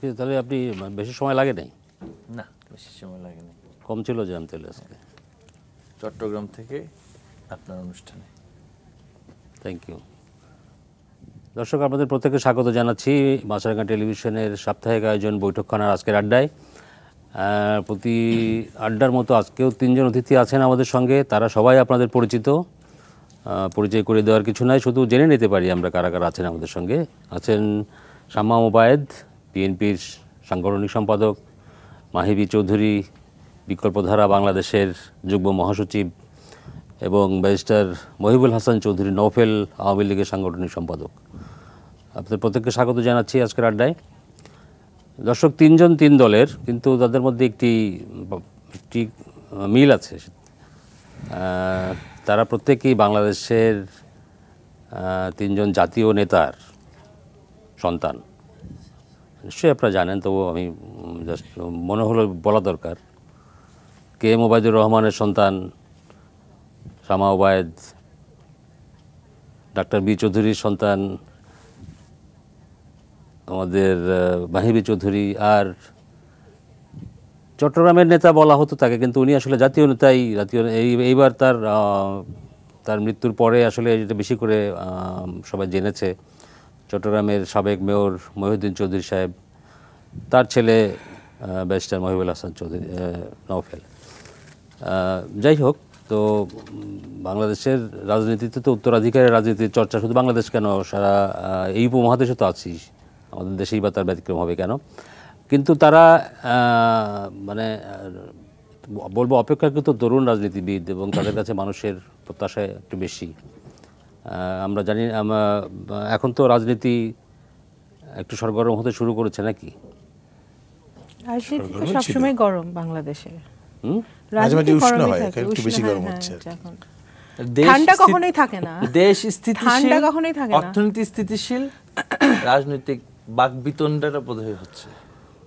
কি তাহলে আপনি বেশি সময় লাগে নাই? না বেশি সময় লাগে লাগেনি কম ছিল জ্যাম তাহলে আজকে? চট্টগ্রাম থেকে আপনার অনুষ্ঠানে। থ্যাংক ইউ দর্শক আপনাদের প্রত্যেকে স্বাগত জানাচ্ছি মাছরাঙ্গা টেলিভিশনের সাপ্তাহিক আয়োজন বৈঠকখানার আজকের আড্ডায়। প্রতি আড্ডার মতো আজকেও তিনজন অতিথি আছেন আমাদের সঙ্গে তারা সবাই আপনাদের পরিচিত। পরিচয় করে দেওয়ার কিছু নাই শুধু জেনে নিতে পারি আমরা কারা কারা আছেন আমাদের সঙ্গে। আছেন শাম্মা মোবায়েদ বিএনপির সাংগঠনিক সম্পাদক মাহিবি চৌধুরী, বিকল্পধারা বাংলাদেশের যুগ্ম মহাসচিব এবং ব্যারিস্টার মহিবুল হাসান চৌধুরী নৌফেল আওয়ামী লীগের সাংগঠনিক সম্পাদক। আপনাদের প্রত্যেককে স্বাগত জানাচ্ছি আজকের আড্ডায়। দর্শক, তিনজন তিন দলের, কিন্তু তাদের মধ্যে একটি একটি মিল আছে। তারা প্রত্যেকেই বাংলাদেশের তিনজন জাতীয় নেতার সন্তান। নিশ্চয়ই আপনারা জানেন তবু আমি জাস্ট মনে হলো বলা দরকার। কে এম ওবায়দুর রহমানের সন্তান, শামা ওবায়দ, ডাক্তার বি চৌধুরীর সন্তান, আমাদের মাহিবি চৌধুরী, আর চট্টগ্রামের নেতা বলা হতো তাকে, কিন্তু উনি আসলে জাতীয় নেতাই, জাতীয় এই, এইবার তার তার মৃত্যুর পরে আসলে যেটা বেশি করে সবাই জেনেছে। চট্টগ্রামের সাবেক মেয়র মহিউদ্দিন চৌধুরী সাহেব, তার ছেলে ব্যারিস্টার মহিবুল হাসান চৌধুরী নওফেল। যাই হোক, তো বাংলাদেশের রাজনীতিতে তো উত্তরাধিকারের রাজনীতির চর্চা, শুধু বাংলাদেশ কেন? সারা এই উপমহাদেশে তো আছি আমাদের দেশেই বা তার ব্যতিক্রম হবে কেন? কিন্তু তারা মানে বলব অপেক্ষাকৃত তরুণ রাজনীতিবিদ এবং তাদের কাছে মানুষের প্রত্যাশা একটু বেশি। আমরা জানি আমরা এখন তো রাজনীতি একটু সরগরম হতে শুরু করেছে নাকি? রাজনীতি তো সবসময় গরম বাংলাদেশে। রাজনীতি উষ্ণ হয়, একটু বেশি গরম হ্যাঁ, হচ্ছে। দেশ ঠান্ডা স্থিতি- কখনোই থাকে না। দেশ স্থিতিশীল কখনোই থাকে না। অর্থনীতি স্থিতিশীল রাজনৈতিক বাকবিতণ্ডাটা বোধহয় হচ্ছে।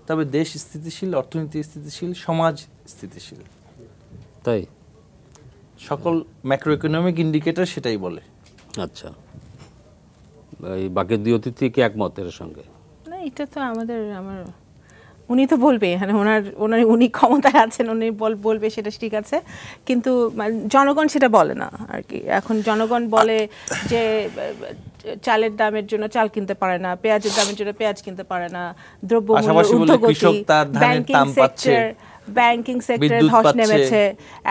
তবে দেশ স্থিতিশীল অর্থনীতি স্থিতিশীল সমাজ স্থিতিশীল। তাই? সকল ম্যাক্রো ইকোনমিক ইন্ডিকেটর সেটাই বলে। আচ্ছা। এই বাকি দুই অতিথি কি একমত এর সঙ্গে? না এটা তো আমাদের আমার উনি তো বলবে মানে ওনার ওনার উনি ক্ষমতায় আছেন উনি বল বলবে সেটা ঠিক আছে। কিন্তু মানে জনগণ সেটা বলে না আর কি। এখন জনগণ বলে যে চালের দামের জন্য চাল কিনতে পারে না পেঁয়াজের দামের জন্য পেঁয়াজ কিনতে পারে না ধানের ব্যাংকিং সেক্টর ব্যাংকিং সেক্টরে ধস নেমেছে।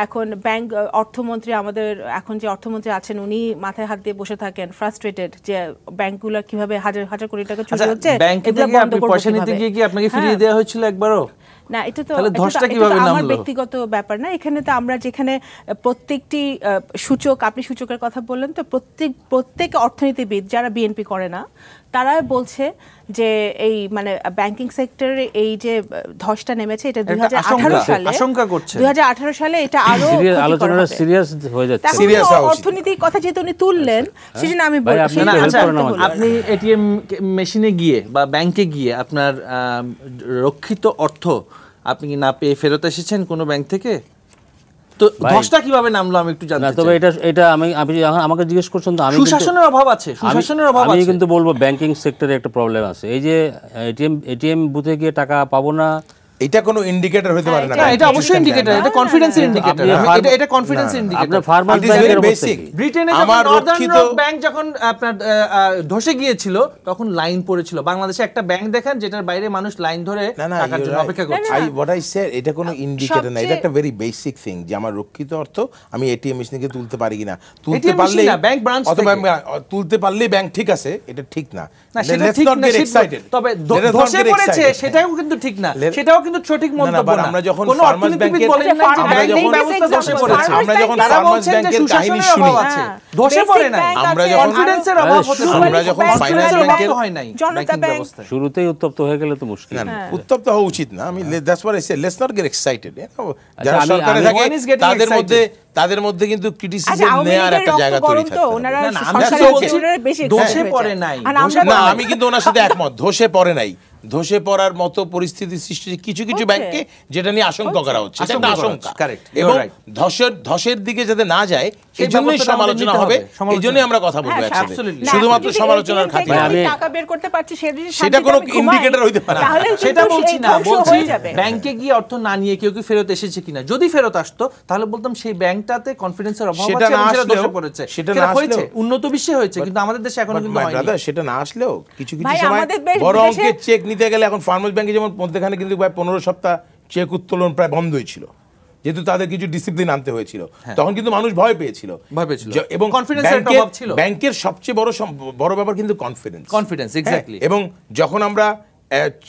এখন ব্যাংক অর্থমন্ত্রী আমাদের এখন যে অর্থমন্ত্রী আছেন উনি মাথায় হাত দিয়ে বসে থাকেন ফ্রাস্ট্রেটেড যে ব্যাংকগুলো কীভাবে হাজার হাজার কোটি টাকা চুরি আচ্ছা হচ্ছে ব্যাংকে থেকে আপনি পয়সা নিতে গিয়ে কি আপনাকে ফিরিয়ে হ্যাঁ। দেওয়া হয়েছিল একবারও? না এটা তো আমার ব্যক্তিগত ব্যাপার না এখানে তো আমরা যেখানে প্রত্যেকটি সূচক আপনি সূচকের কথা বললেন তো প্রত্যেক প্রত্যেক অর্থনীতিবিদ যারা বিএনপি করে না তারা বলছে যে এই মানে ব্যাংকিং সেক্টরে এই যে ধসটা নেমেছে এটা দুই একটা আশঙ্কা- সালে আশঙ্কা করছেন। দুই সালে এটা আরও আলোচনাটা সিরিয়াস হয়ে যাচ্ছে। অর্থনীতির কথা যেহেতু উনি তুললেন সেজন্য আমি আপনি আচ্ছা, করেন বলতে আমাদের। হলো। আপনি এটিএম মেশিনে গিয়ে বা ব্যাংকে গিয়ে আপনার আম, রক্ষিত অর্থ আপনি কি না পেয়ে ফেরত এসেছেন কোনো ব্যাংক থেকে তো ধসটা কীভাবে নামলো আমি একটু জানতে তবে এটা এটা আমি আপনি যখন আমাকে জিজ্ঞেস করছেন তো আমি সুশাসনের অভাব আছে সুশাসনের অভাব আমি কিন্তু বলব ব্যাংকিং সেক্টরে একটা প্রবলেম আছে এই যে এটিএম এটিএম বুথে গিয়ে টাকা পাবো না এটা কোনো ইন্ডিকেটর হতে পারে না এটা অবশ্যই ইন্ডিকেটর এটা কনফিডেন্সের ইন্ডিকেটর আপনি এটা এটা কনফিডেন্সের ইন্ডিকেটর আপনার ফার্মার ব্যাংকের very অবস্থা basic. কি? ব্রিটেনে যখন নর্দার্ন রক্ষিত- রক ব্যাংক যখন আপনার ধসে গিয়েছিল তখন লাইন পড়েছিল। বাংলাদেশে একটা ব্যাংক দেখেন যেটার বাইরে মানুষ লাইন ধরে টাকার জন্য অপেক্ষা করছে। আই হোয়াট আই সেড এটা কোনো ইন্ডিকেটর না এটা একটা ভেরি বেসিক থিং যে আমার রক্ষিত অর্থ আমি এটিএম মেশিন থেকে তুলতে পারি কিনা। তুলতে পারলে bank branch অথবা থেকে। তুলতে পারলেই ব্যাংক ঠিক আছে এটা ঠিক না। না সেটা ঠিক না. তবে ধসে পড়েছে সেটাও কিন্তু ঠিক না। সেটাও কিন্তু সঠিক মন্তব্য না। আমরা যখন না যে আমরা যখন- ব্যবস্থা ধসে পড়েছে। আমরা যখন যে bank-এর কাহিনী শুনি, হ্যাঁ, ধসে পড়ে নাই। আমরা যখন- কনফিডেন্সের অভাব হতে আমরা যখন তো হয় নাই জনতা ব্যাংকিং ব্যাংক- শুরুতেই উত্তপ্ত হয়ে গেলে তো মুশকিল। না না উত্তপ্ত হওয়া উচিত না। আমি that's what I say let's not get excited যারা সরকারে থাকে তাদের মধ্যে তাদের মধ্যে কিন্তু আচ্ছা, ক্রিটিসিজম আওয়ামী নেওয়ার একটা জায়গা তৈরি। ওনারা না, আমি কিন্তু ওনার সাথে একমত ধসে পড়ে নাই। ধসে পড়ার মতো পরিস্থিতি সৃষ্টি কিছু কিছু ব্যাংককে ব্যাংকে যেটা নিয়ে আশঙ্কা করা হচ্ছে। আশঙ্কা। এবং ধসের ধসের দিকে যাতে না যায় এই জন্যই সমালোচনা হবে এই জন্যই আমরা কথা বলব হ্যাঁ, একসাথে। শুধুমাত্র যদি সমালোচনার খাতিরে। আমি আমি- টাকা বের করতে পারছি সেটা কোনো আমি হইতে পারে না। তাহলে সেটা বলছি না বলছি ব্যাংকে গিয়ে অর্থ না নিয়ে কেউ কি ফেরত এসেছে কিনা? যদি ফেরত আসতো তাহলে বলতাম সেই ব্যাংকটাতে কনফিডেন্সের অভাব আছে সেটা ধসে পড়েছে। সেটা সেটা না হয়েছে উন্নত বিশ্বে হয়েছে কিন্তু আমাদের দেশে এখনও কিন্তু হয়নি। সেটা না আসলেও কিছু কিছু সময় বড় অঙ্কের চেক নিতে গেলে এখন ফার্মার্স ব্যাংকে যেমন মধ্যখানে কিন্তু প্রায় পনেরো সপ্তাহ চেক উত্তোলন প্রায় বন্ধই ছিল। যেহেতু তাদের কিছু ডিসিপ্লিন আনতে হয়েছিল তখন কিন্তু মানুষ ভয় পেয়েছিল হ্যাঁ। ভয় পেয়েছিল। এবং একটা অভাব ছিল। ব্যাংকের সবচেয়ে বড় বড় ব্যাপার কিন্তু কনফিডেন্স Confidence, exactly. এবং যখন আমরা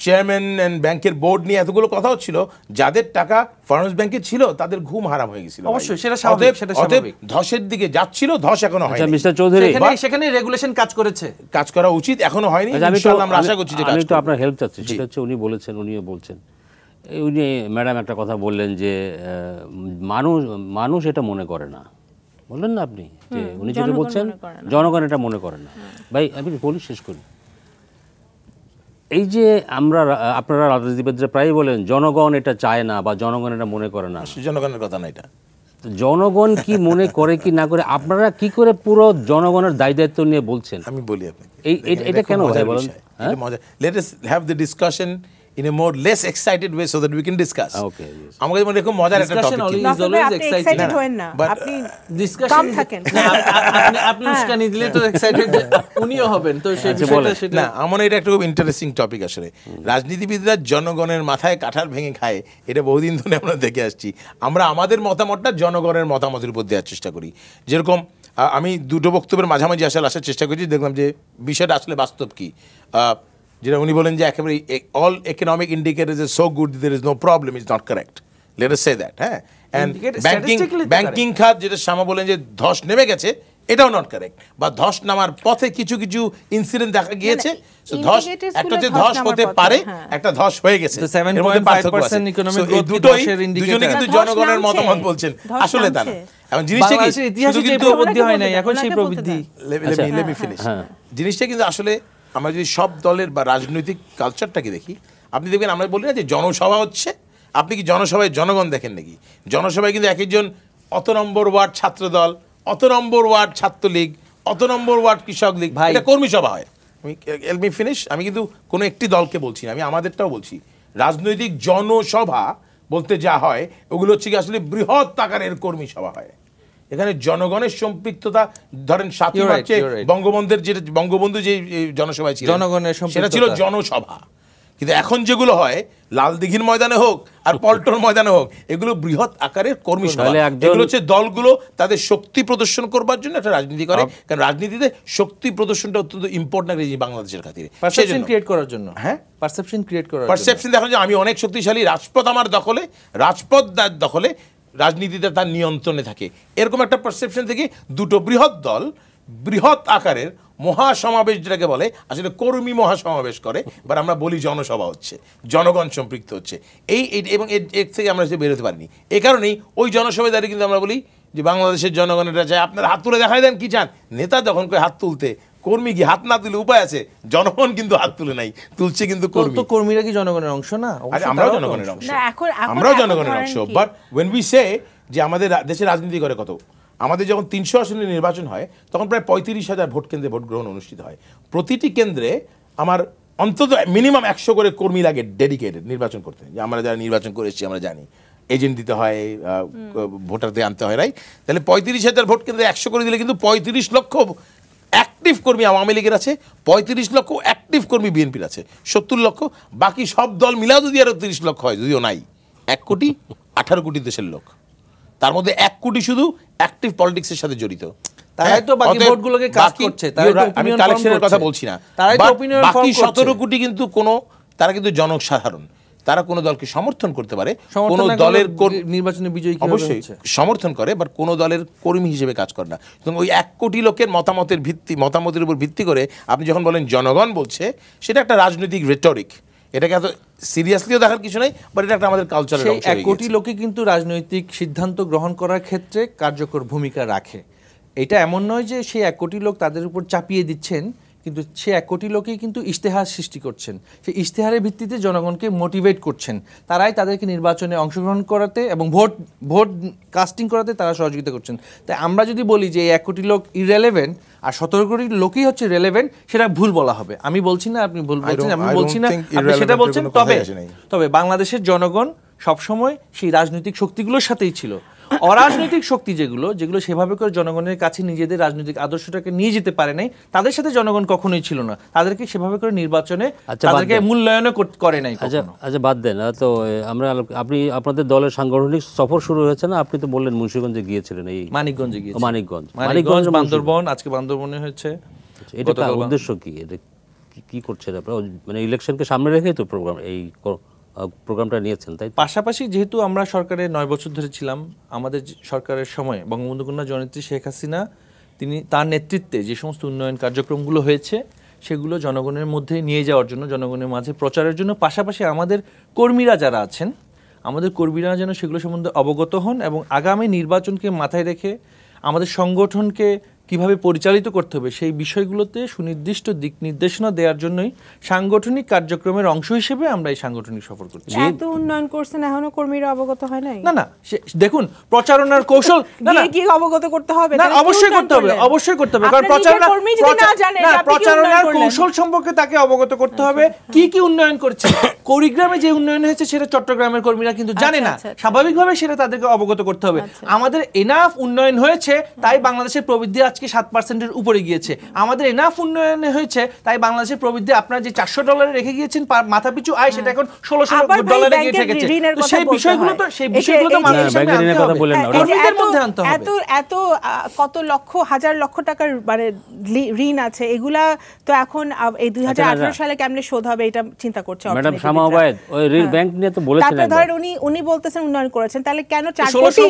চেয়ারম্যান অ্যান্ড ব্যাংকের বোর্ড নিয়ে এতগুলো কথা হচ্ছিল যাদের টাকা ফার্মার্স ব্যাংকে ছিল তাদের ঘুম হারাম হয়ে গেছিল অবশ্যই, সেটা স্বাভাবিক, সেটা স্বাভাবিক। ধসের দিকে যাচ্ছিল ধস এখনও আচ্ছা হয় মিস্টার চৌধুরী সেখানে সেখানে রেগুলেশন কাজ করেছে কাজ করা উচিত এখনও হয়নি আচ্ছা, তো ইনশাআল্লাহ আমরা আশা করছি যে আমি করবে। আপনার হেল্প চাচ্ছি সেটা হচ্ছে উনি বলেছেন উনিও বলছেন এই উনি ম্যাডাম একটা কথা বললেন যে মানুষ মানুষ এটা মনে করে না। বললেন না আপনি? যে উনি যেটা জনগণ বলছেন। জনগণ এটা মনে করে না। ভাই আমি বলি শেষ করি। এই যে আমরা আপনারা রাজনীতিবিদরা প্রায়ই বলেন জনগণ এটা চায় না বা জনগণ এটা মনে করে না। জনগণের কথা না এটা। জনগণ কি মনে করে কি না করে আপনারা কি করে পুরো জনগণের দায় দায়িত্ব নিয়ে বলছেন? আমি বলি আপনাকে। এটা কেন মজার বলেন? Let us have the discussion in a more less excited way so that we can discuss Okay, yes. আমাকে মনে খুব মজার একটা Discussion টপিক ভাই, always আপনি exciting. excited না, না, না আপনি Discussion কাম থাকেন। না, আপ- আপ- আপনি আপনি উস্কানি দিলে তো এক্সাইটেড উনিও হবেন তো সেই আচ্ছা, বিষয়টা। সেটা না আমার এটা একটা খুব ইন্টারেস্টিং টপিক আসলে। রাজনীতিবিদরা জনগণের মাথায় কাঁঠাল ভেঙে খায় এটা বহুদিন ধরে আমরা দেখে আসছি। আমরা আমাদের মতামতটা জনগণের মতামতের উপর দেওয়ার চেষ্টা করি। যেরকম আহ, আমি দুটো বক্তব্যের মাঝামাঝি আসলে আসার চেষ্টা করছি দেখলাম যে বিষয়টা আসলে বাস্তব কি। আহ, যেটা উনি বলেন যে একেবারে all economic indicator is so good there is no problem is not correct let say that হ্যাঁ? অ্যান্ড ব্যাংকিং ব্যাংকিং খাত যেটা শ্যামা বলেন যে ধস নেমে গেছে এটাও নট কারেক্ট বা ধস নামার পথে কিছু কিছু ইনসিডেন্ট দেখা গিয়েছে ধস একটা গুলো ধস হতে পারে হ্যাঁ। একটা ধস হয়ে গেছে তো 7.5% এর মধ্যে পার্থক্য আছে। economic So এই growth কি দুটোই দুজনে কিন্তু জনগণের মতামত বলছেন। আসলে তা না এখন জিনিসটা কি ইতিহাসে শুধু যে কিন্তু প্রবৃদ্ধি হয় নাই এখন সেই প্রবৃদ্ধি। আচ্ছা। হ্যাঁ। জিনিসটা কিন্তু আসলে আমরা যদি সব দলের বা রাজনৈতিক কালচারটাকে দেখি আপনি দেখবেন আমরা বলি না যে জনসভা হচ্ছে। আপনি কি জনসভায় জনগণ দেখেন নাকি? জনসভায় কিন্তু এক একজন অত নম্বর ওয়ার্ড ছাত্র দল অত নম্বর ওয়ার্ড ছাত্রলীগ অত নম্বর ওয়ার্ড কৃষক লীগ ভাই- এটা কর্মী সভা হয়। আমি এলমি ফিনিশ আমি কিন্তু কোনো একটি দলকে বলছি না আমি আমাদেরটাও বলছি। রাজনৈতিক জনসভা বলতে যা হয় ওগুলো হচ্ছে কি আসলে বৃহৎ আকারের কর্মী সভা হয়। এখানে জনগণের সম্পৃক্ততা ধরেন সাতই মার্চে বঙ্গবন্ধুর যেটা বঙ্গবন্ধু যে জনসভায় ছিল জনগণের সেটা ছিল জনসভা। কিন্তু এখন যেগুলো হয় লাল দিঘির ময়দানে হোক আর পল্টন ময়দানে হোক এগুলো বৃহৎ আকারের কর্মী সভা। এগুলো হচ্ছে দলগুলো তাদের শক্তি প্রদর্শন করবার জন্য একটা রাজনীতি করে কারণ রাজনীতিতে শক্তি প্রদর্শনটা অত্যন্ত ইম্পর্টেন্ট একটা জিনিস বাংলাদেশের খাতিরে। পারসেপশন ক্রিয়েট করার জন্য। হ্যাঁ? পারসেপশন ক্রিয়েট করার পারসেপশন দেখো যে আমি অনেক শক্তিশালী রাজপথ আমার দখলে রাজপথ দখলে রাজনীতিতে তার নিয়ন্ত্রণে থাকে। এরকম একটা পারসেপশন থেকে দুটো বৃহৎ দল, বৃহৎ আকারের মহাসমাবেশ যেটাকে বলে, আসলে কর্মী মহাসমাবেশ করে বা আমরা বলি জনসভা হচ্ছে, জনগণ সম্পৃক্ত হচ্ছে। এই এবং এর থেকে আমরা সে বেরোতে পারিনি। এই কারণেই ওই জনসভায় দাঁড়িয়ে কিন্তু আমরা বলি যে বাংলাদেশের জনগণ এটা চায় আপনারা হাত তুলে দেখাই দেন, কি চান? নেতা যখন করে হাত তুলতে কর্মী কি হাত না তুলে উপায় আছে জনগণ কিন্তু হাত তুলে নাই তুলছে কিন্তু কর্মী। তো কর্মীরা কি জনগণের অংশ? না আমরাও জনগণের অংশ। আমরাও জনগণের অংশ। বাট ওয়েন উই সে যে আমাদের রা- দেশে রাজনীতি করে কত আমাদের যখন তিনশো আসনে নির্বাচন হয় তখন প্রায় পঁয়ত্রিশ হাজার ভোট কেন্দ্রে ভোট গ্রহণ অনুষ্ঠিত হয়। প্রতিটি কেন্দ্রে আমার অন্তত মিনিমাম একশো করে কর্মী লাগে ডেডিকেটেড নির্বাচন করতে। যে আমরা যারা নির্বাচন করে এসেছি আমরা জানি। এজেন্ট দিতে হয় আহ, ভোটারদের আনতে হয় রাই তাহলে পঁয়ত্রিশ হাজার ভোট কেন্দ্রে একশো করে দিলে কিন্তু পঁয়ত্রিশ লক্ষ অ্যাক্টিভ কর্মী আওয়ামী লীগের আছে পঁয়ত্রিশ লক্ষ অ্যাক্টিভ কর্মী বিএনপির আছে সত্তর লক্ষ বাকি সব দল মিলাও যদি আরও তিরিশ লক্ষ হয় যদিও নাই এক কোটি আঠারো কোটি দেশের লোক। তার মধ্যে এক কোটি শুধু অ্যাক্টিভ পলিটিক্সের সাথে জড়িত। তারাই তো বাকি অতএব ভোটগুলোকে কাজ বাকি- করছে, তারাই তো আমি কালেকশনের কথা বলছি না। তারাই তো বাকি form করছে। সতেরো কোটি কিন্তু কোনো তারা কিন্তু জনসাধারণ। তারা কোনো দলকে সমর্থন করতে পারে কোনো দলের নির্বাচনে বিজয়ী অবশ্যই সমর্থন করে বাট কোনো দলের কর্মী হিসেবে কাজ করে না। সুতরাং ওই এক কোটি লোকের মতামতের ভিত্তি মতামতের উপর ভিত্তি করে আপনি যখন বলেন জনগণ বলছে সেটা একটা রাজনৈতিক রেটরিক এটাকে এত সিরিয়াসলিও দেখার কিছু নেই বাট এটা একটা আমাদের কালচারের অংশ এক কোটি। লোকে কিন্তু রাজনৈতিক সিদ্ধান্ত গ্রহণ করার ক্ষেত্রে কার্যকর ভূমিকা রাখে। এটা এমন নয় যে সেই এক কোটি লোক তাদের উপর চাপিয়ে দিচ্ছেন কিন্তু সে এক কোটি লোকেই কিন্তু ইশতেহার সৃষ্টি করছেন। সেই ইশতেহারের ভিত্তিতে জনগণকে মোটিভেট করছেন। তারাই তাদেরকে নির্বাচনে অংশগ্রহণ করাতে এবং ভোট ভোট কাস্টিং করাতে তারা সহযোগিতা করছেন। তাই আমরা যদি বলি যে এক কোটি লোক ইরেলেভেন্ট আর সতেরো কোটি লোকই হচ্ছে রেলেভেন্ট সেটা ভুল বলা হবে। আমি বলছি না আপনি ভুল বলছেন আমি বলছি না আপনি সেটা বলছেন তবে। তবে বাংলাদেশের জনগণ সবসময় সেই রাজনৈতিক শক্তিগুলোর সাথেই ছিল। অরাজনৈতিক শক্তি যেগুলো যেগুলো সেভাবে করে জনগণের কাছে নিজেদের রাজনৈতিক আদর্শটাকে নিয়ে যেতে পারে নাই তাদের সাথে জনগণ কখনোই ছিল না। তাদেরকে সেভাবে করে নির্বাচনে আচ্ছা, তাদেরকে দেন। মূল্যায়নও কর- নাই আচ্ছা আচ্ছা বাদ দেন। তো আমরা আপনি আপনাদের দলের সাংগঠনিক সফর শুরু হয়েছে না? আপনি তো বললেন মুন্সিগঞ্জে গিয়েছিলেন এই মানিকগঞ্জে গিয়েছে। ও, মানিকগঞ্জ মানিকগঞ্জ বান্দরবন আজকে বান্দরবনে হয়েছে। আচ্ছা, এটা উদ্দেশ্য কি? এটা কি- কি করছেন আপনারা? মানে ইলেকশনকে সামনে রেখেই তো প্রোগ্রাম এই প্রোগ্রামটা নিয়েছেন, তাই পাশাপাশি যেহেতু আমরা সরকারে নয় বছর ধরে ছিলাম, আমাদের সরকারের সময়, বঙ্গবন্ধু কন্যা জননেত্রী শেখ হাসিনা, তিনি তার নেতৃত্বে যে সমস্ত উন্নয়ন কার্যক্রমগুলো হয়েছে, সেগুলো জনগণের মধ্যে নিয়ে যাওয়ার জন্য, জনগণের মাঝে প্রচারের জন্য, পাশাপাশি আমাদের কর্মীরা যারা আছেন, আমাদের কর্মীরা যেন সেগুলো সম্বন্ধে অবগত হন এবং আগামী নির্বাচনকে মাথায় রেখে আমাদের সংগঠনকে কীভাবে পরিচালিত করতে হবে সেই বিষয়গুলোতে সুনির্দিষ্ট দিক নির্দেশনা দেওয়ার জন্যই সাংগঠনিক কার্যক্রমের অংশ হিসেবে আমরা এই সাংগঠনিক সফর করছি। এত উন্নয়ন করছেন এখনও কর্মীরা অবগত হয় নাই? না না দেখুন প্রচারণার কৌশল না গিয়ে অবগত করতে হবে? না কি অবশ্যই করতে হবে অবশ্যই করতে হবে কারণ প্রচারণা না কি প্রচারণার কৌশল সম্পর্কে তাকে অবগত করতে হবে। কি কি উন্নয়ন করছে? কুড়িগ্রামে যে উন্নয়ন হয়েছে সেটা চট্টগ্রামের কর্মীরা কিন্তু জানে আচ্ছা, না। আচ্ছা, আচ্ছা। স্বাভাবিকভাবে সেটা তাদেরকে অবগত করতে হবে। আমাদের এনাফ উন্নয়ন হয়েছে তাই বাংলাদেশের প্রবৃদ্ধি আজকে সাত পার্সেন্টের উপরে গিয়েছে আমাদের এনাফ উন্নয়ন হয়েছে তাই বাংলাদেশের প্রবৃদ্ধি আপনারা যে চারশো ডলারে রেখে গিয়েছেন মাথা পিছু আয় সেটা এখন ষোলোশো ডলারে গিয়ে ঠেকেছে সেই বিষয়গুলো তো সেই বিষয়গুলো তো মানুষের হ্যাঁ, মধ্যে আনতে হবে এত এত কত লক্ষ হাজার লক্ষ টাকার মানে ঋণ আছে এগুলা তো এখন এই দুই আচ্ছা, না, না। সালে কেমনে শোধ হবে এটা চিন্তা করছে ম্যাডাম অর্থনীতিবিদরা। শামা ওবায়দ ওই ঋণ। ব্যাংক নিয়ে তো বলেছেন তারপরে। ধরেন উনি উনি বলতেছেন উন্নয়ন করেছেন তাহলে কেন চার কোটি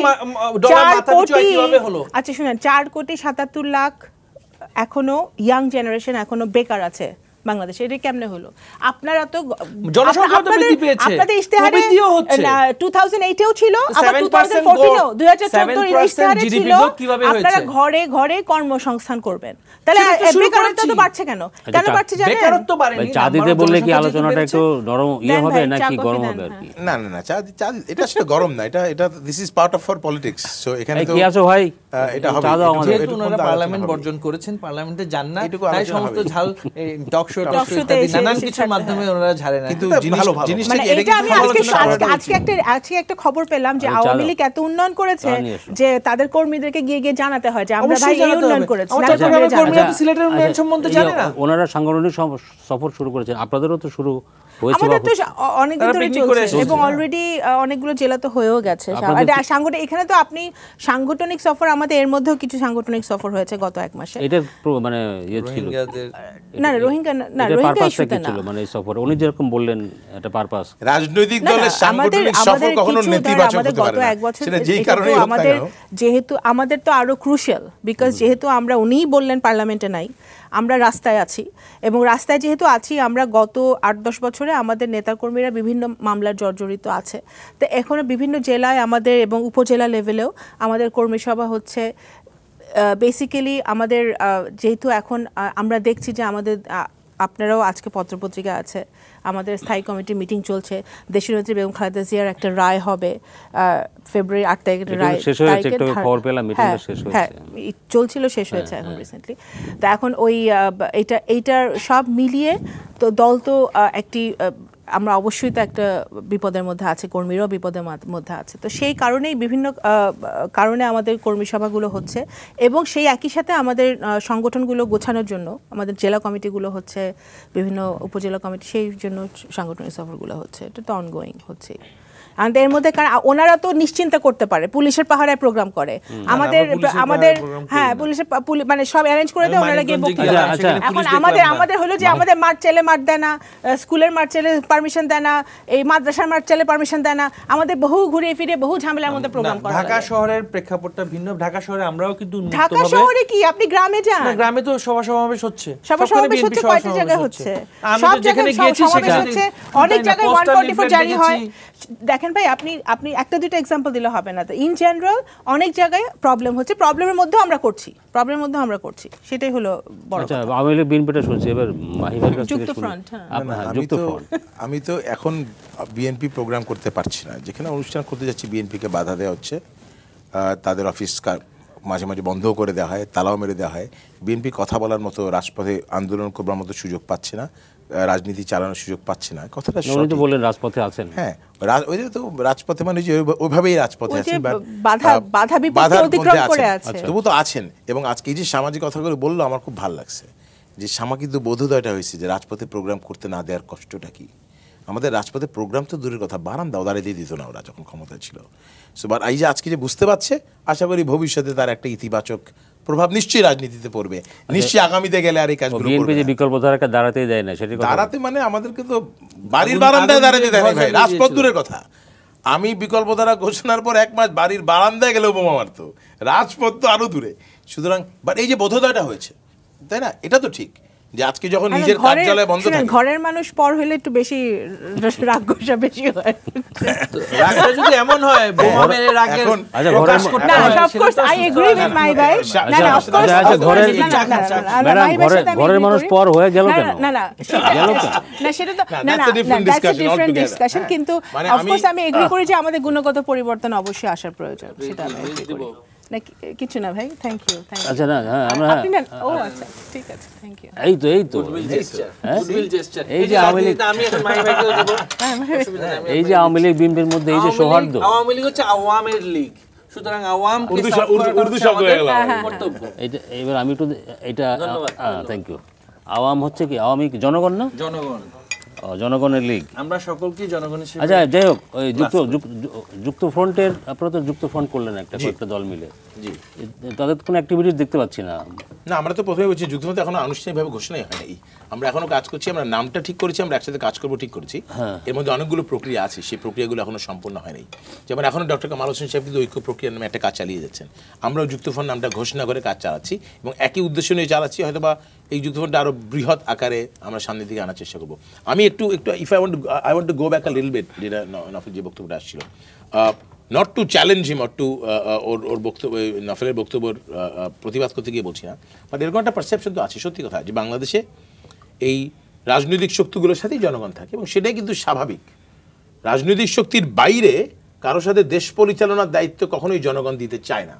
কোটি হলো? আচ্ছা শুনেন চার কোটি লাখ এখনও ইয়াং জেনারেশন এখনও বেকার আছে। বাংলাদেশে এটা কেমনে হলো? আপনারা তো জনসংখ্যাও তো বৃদ্ধি পেয়েছে। আপনাদের ইশতেহারে প্রবৃদ্ধিও হচ্ছে। টু থাউজেন্ড এইটেও ছিল আবার 7% টু থাউজেন্ড ফোরটিনেও growth, দুই হাজার চোদ্দোর 7% ইশতেহারে ছিল আপনারা ঘরে ঘরে কর্মসংস্থান করবেন। তাহলে সেটা বেকারত্ব তো বাড়ছে কেন? কেন আচ্ছা, বাড়ছে জানেন? বেকারত্ব বাড়েনি। চা দিতে বললে কি আলোচনাটা একটু নরম ইয়ে হবে নাকি গরম হবে আর কি? না না না চা চা এটা আসলে গরম না এটা এটা this is part of for politics so এখানে তো কি আছো ভাই? এটা হবে। যেহেতু ওনারা পার্লামেন্ট। বর্জন করেছেন পার্লামেন্টে যান না তাই সমস্ত ঝাল টক নানান কিছুর মাধ্যমে ওনারা কিন্তু এটা মানে আমি আজকে আজকে একটা আজকে একটা খবর পেলাম যে আরে আওয়ামী লীগ এত উন্নয়ন করেছে। যে তাদের কর্মীদেরকে গিয়ে গিয়ে জানাতে হয় যে আমরা ভাই এই উন্নয়ন করেছি। আমার নাহলে চট্টগ্রামের কর্মীরা জানাবে কর্মীরা না। তো সিলেটের উন্নয়ন সম্বন্ধে জানে না। ওনারা সাংগঠনিক সফর শুরু করেছেন। আপনাদেরও তো শুরু আমাদের তো হচ্ছে। অ- অনেকদিন তারা ধরে চলছে। এবং। অলরেডি অনেকগুলো জেলা তো হয়েও গেছে। সাংগঠনিক এখানে তো আপনি সাংগঠনিক সফর আমাদের এর মধ্যেও কিছু সাংগঠনিক সফর হয়েছে গত এক মাসে। এটার মানে ইয়ে ছিল। না রোহিঙ্গা না- না রোহিঙ্গা ইস্যুতে না। মানে এই সফর উনি যেরকম বললেন একটা পারপাস রাজনৈতিক না, না, দলের সাংগঠনিক আমাদের- সফর কখনো নেতিবাচক হতে গত পারে না। এক বছর সেটা যেই এটা না আমাদের যেহেতু আমাদের তো আরও ক্রুশিয়াল বিকজ যেহেতু আমরা উনিই বললেন পার্লামেন্টে নাই আমরা রাস্তায় আছি। এবং রাস্তায় যেহেতু আছি, আমরা গত আট দশ বছরে আমাদের নেতাকর্মীরা বিভিন্ন মামলার জর্জরিত আছে। তো এখনও বিভিন্ন জেলায় আমাদের এবং উপজেলা লেভেলেও আমাদের কর্মী সভা হচ্ছে বেসিক্যালি আমাদের যেহেতু এখন আমরা দেখছি যে আমাদের আপনারাও আজকে পত্রপত্রিকা আছে। আমাদের স্থায়ী কমিটির মিটিং চলছে। দেশনেত্রী বেগম খালেদা জিয়ার একটা রায় হবে আহ, ফেব্রুয়ারি আট তারিখের রায় হ্যাঁ, হ্যাঁ, চলছিল শেষ হয়েছে এখন রিসেন্টলি তো এখন ওই এটা এইটার সব মিলিয়ে তো দল তো একটি আমরা অবশ্যই তো একটা বিপদের মধ্যে আছে, কর্মীরাও বিপদের মধ্যে আছে। তো সেই কারণেই বিভিন্ন কারণে আমাদের কর্মী সভাগুলো হচ্ছে এবং সেই একই সাথে আমাদের সংগঠনগুলো গোছানোর জন্য, আমাদের জেলা কমিটিগুলো হচ্ছে, বিভিন্ন উপজেলা কমিটি, সেই জন্য সাংগঠনিক সফরগুলো হচ্ছে। এটা তো অনগোয়িং হচ্ছে আর এর মধ্যে কারণ ওনারা তো নিশ্চিন্তে করতে পারে পুলিশের পাহারায় প্রোগ্রাম করে। আমাদের আমাদের করি হ্যাঁ পুলিশের মানে সব অ্যারেঞ্জ করে দেয় ওনারা গিয়ে দেন। আচ্ছা, এখন আমাদের আমাদের হলো যে আমাদের মাঠ চাইলে মাঠ দেয় না স্কুলের মাঠ চাইলে পারমিশন দেয় না এই মাদ্রাসার মাঠ চাইলে পারমিশন দেয় না আমাদের বহু ঘুরে ফিরে বহু ঝামেলার মধ্যে প্রোগ্রাম করা ঢাকা শহরের প্রেক্ষাপটটা ভিন্ন। ঢাকা শহরে আমরাও কিন্তু ঢাকা শহরে কি? আপনি গ্রামে যান। না, গ্রামে তো সভা সমাবেশ হচ্ছে। সভা সমাবেশ হচ্ছে কয়টা জায়গায় হচ্ছে। সব জায়গায় গিয়েছি সমাবেশ সেখানে হচ্ছে। অনেক জায়গায় poster, one forty four leaflet জারি হয়। দেখেন ভাই আপনি আপনি একটা দুটো এক্সাম্পল দিলে হবে না। তো ইন জেনারেল অনেক জায়গায় প্রবলেম হচ্ছে। প্রবলেমের মধ্যেও আমরা করছি। প্রবলেমের মধ্যেও আমরা করছি। সেটাই হলো বড় আচ্ছা আওয়ামী লীগ বিএনপিটা শুনছি। এবার মাহিমের কাছ যুক্ত ফ্রন্ট, হ্যাঁ। আমি তো আমি তো এখন বিএনপি প্রোগ্রাম করতে পারছি না। যেখানে অনুষ্ঠান করতে যাচ্ছি বিএনপিকে বাধা দেওয়া হচ্ছে। আহ, তাদের অফিস মাঝে মাঝে বন্ধও করে দেওয়া হয় তালাও মেরে দেওয়া হয়। বিএনপি কথা বলার মতো রাজপথে আন্দোলন করবার মতো সুযোগ পাচ্ছে না। রাজনীতি চালানোর সুযোগ পাচ্ছে না। কথাটা উনি তো। বললেন রাজপথে আছেন। হ্যাঁ ওই যে তো রাজপথে মানে যে ওইভাবেই রাজপথে আছেন বাধা- বাধা বিপত্তি অতিক্রম করে আছেন। আছে। তবু তো আছেন। এবং আজকে এই যে সামাজিক কথাগুলো বলল আমার খুব ভালো লাগছে। যে সামাজিক বোধোদয়টা হয়েছে যে রাজপথে প্রোগ্রাম করতে না দেওয়ার কষ্টটা কি? আমাদের রাজপথে প্রোগ্রাম তো দূরের কথা। বারান্দাও দাঁড়িয়ে দিয়ে দিত না ওরা যখন ক্ষমতায় ছিল। সো বাট এই যে আজকে যে বুঝতে পারছে আশা করি ভবিষ্যতে তার একটা ইতিবাচক প্রভাব নিশ্চয়ই রাজনীতিতে পড়বে। নিশ্চয়ই আগামীতে গেলে আর এই কাজগুলো করবে যে বিকল্প ধারাকে দাঁড়াতেই দেয় না সেটা দাঁড়াতে মানে আমাদেরকে তো বাড়ির বারান্দায় দাঁড়াতে দিয়ে দেয় না ভাই রাজপথ দূরের কথা। আমি বিকল্প ধারা ঘোষণার পর এক মাস বাড়ির বারান্দায় গেলেও বোমা মারতো। রাজপথ তো আরও দূরে। সুতরাং বাট এই যে বোধোদয়টা হয়েছে তাই না? এটা তো ঠিক। যে আজকে যখন মানে নিজের কার্যালয় বন্ধ থাকে ঘরের মানুষ পর হলে একটু বেশি রাগ গোসা বেশি হয় রাগটা যদি এমন হয় বোমা মেরে রাগের আচ্ছা, প্রকাশ ঘরের- করতে না of course I agree with my ভাই আচ্ছা, না না আচ্ছা, অফ কোর্স আচ্ছা, আচ্ছা, ঘরের- ঘরের মানুষ পর হয়ে গেল কেন? না না গেল কেন? না সেটা তো না, না দ্যাটস আ ডিফারেন্ট. ডিসকাশন। কিন্তু মানে অফ আমি- কোর্স আমি এগ্রি করি যে আমাদের গুণগত পরিবর্তন অবশ্যই আসার প্রয়োজন সেটা আমি করি। কিছু না ভাই থ্যাংক ইউ থ্যাংক আচ্ছা না হ্যাঁ আমরা আপনি না ও আচ্ছা ঠিক আছে থ্যাংক ইউ এই তো এই তো হ্যাঁ? এই যে আওয়ামী লীগ আমি এখন মাহি ভাইকেও দেবো। এই যে আওয়ামী লীগ বিএনপির মধ্যে এই যে সৌহার্দ্য। আওয়ামী লীগ হচ্ছে আওয়ামের লীগ। সুতরাং আওয়ামকে উর্দু শব্দ- উর্দু- উর্দু শব্দ হয়ে গেল। কর্তব্য। এটা এবার আমি একটু এটা ধন্যবাদ, থ্যাংক ইউ আওয়াম হচ্ছে কি আওয়ামী জনগণ না? জনগণ। জনগণের লীগ। আমরা সকলকে জনগণ হিসেবে আচ্ছা যাই হোক ওই যুক্ত যুক্ত ফ্রন্টের আপনারা তো যুক্ত ফ্রন্ট করলেন একটা কয়েকটা দল মিলে। জি। তাদের কোনো অ্যাক্টিভিটিস দেখতে পাচ্ছি না। না আমরা তো প্রথমে বলছি যুদ্ধমত এখনও আনুষ্ঠানিকভাবে ঘোষণাই হয়নি আমরা এখনও কাজ করছি আমরা নামটা ঠিক করেছি আমরা একসাথে কাজ করব ঠিক করেছি। এর মধ্যে অনেকগুলো প্রক্রিয়া আছে সেই প্রক্রিয়াগুলো এখনও সম্পূর্ণ হয়নি যেমন এখনও ডক্টর কামাল হোসেন সাহেব কিন্তু ঐক্য প্রক্রিয়া নামে একটা কাজ চালিয়ে যাচ্ছেন। আমরাও যুক্তফ্রন্ট নামটা ঘোষণা করে কাজ চালাচ্ছি এবং একই উদ্দেশ্য নিয়ে চালাচ্ছি হয়তো বা এই যুদ্ধফ্রন্টটা আরও বৃহৎ আকারে আমরা সামনের দিকে আনার চেষ্টা করব। আমি একটু একটু if I want I want to go back a little bit যেটা ন- নফিল যে বক্তব্যটা আসছিল not to challenge him or to ওর ওর বক্তব্য নফেলের বক্তব্যর আহ, আহ, প্রতিবাদ করতে গিয়ে বলছি না। বাট এরকম একটা পারসেপশন তো আছে সত্যি কথা যে বাংলাদেশে এই রাজনৈতিক শক্তিগুলোর সাথেই জনগণ থাকে এবং সেটাই কিন্তু স্বাভাবিক। রাজনৈতিক শক্তির বাইরে কারও সাথে দেশ পরিচালনার দায়িত্ব কখনোই জনগণ দিতে চায় না।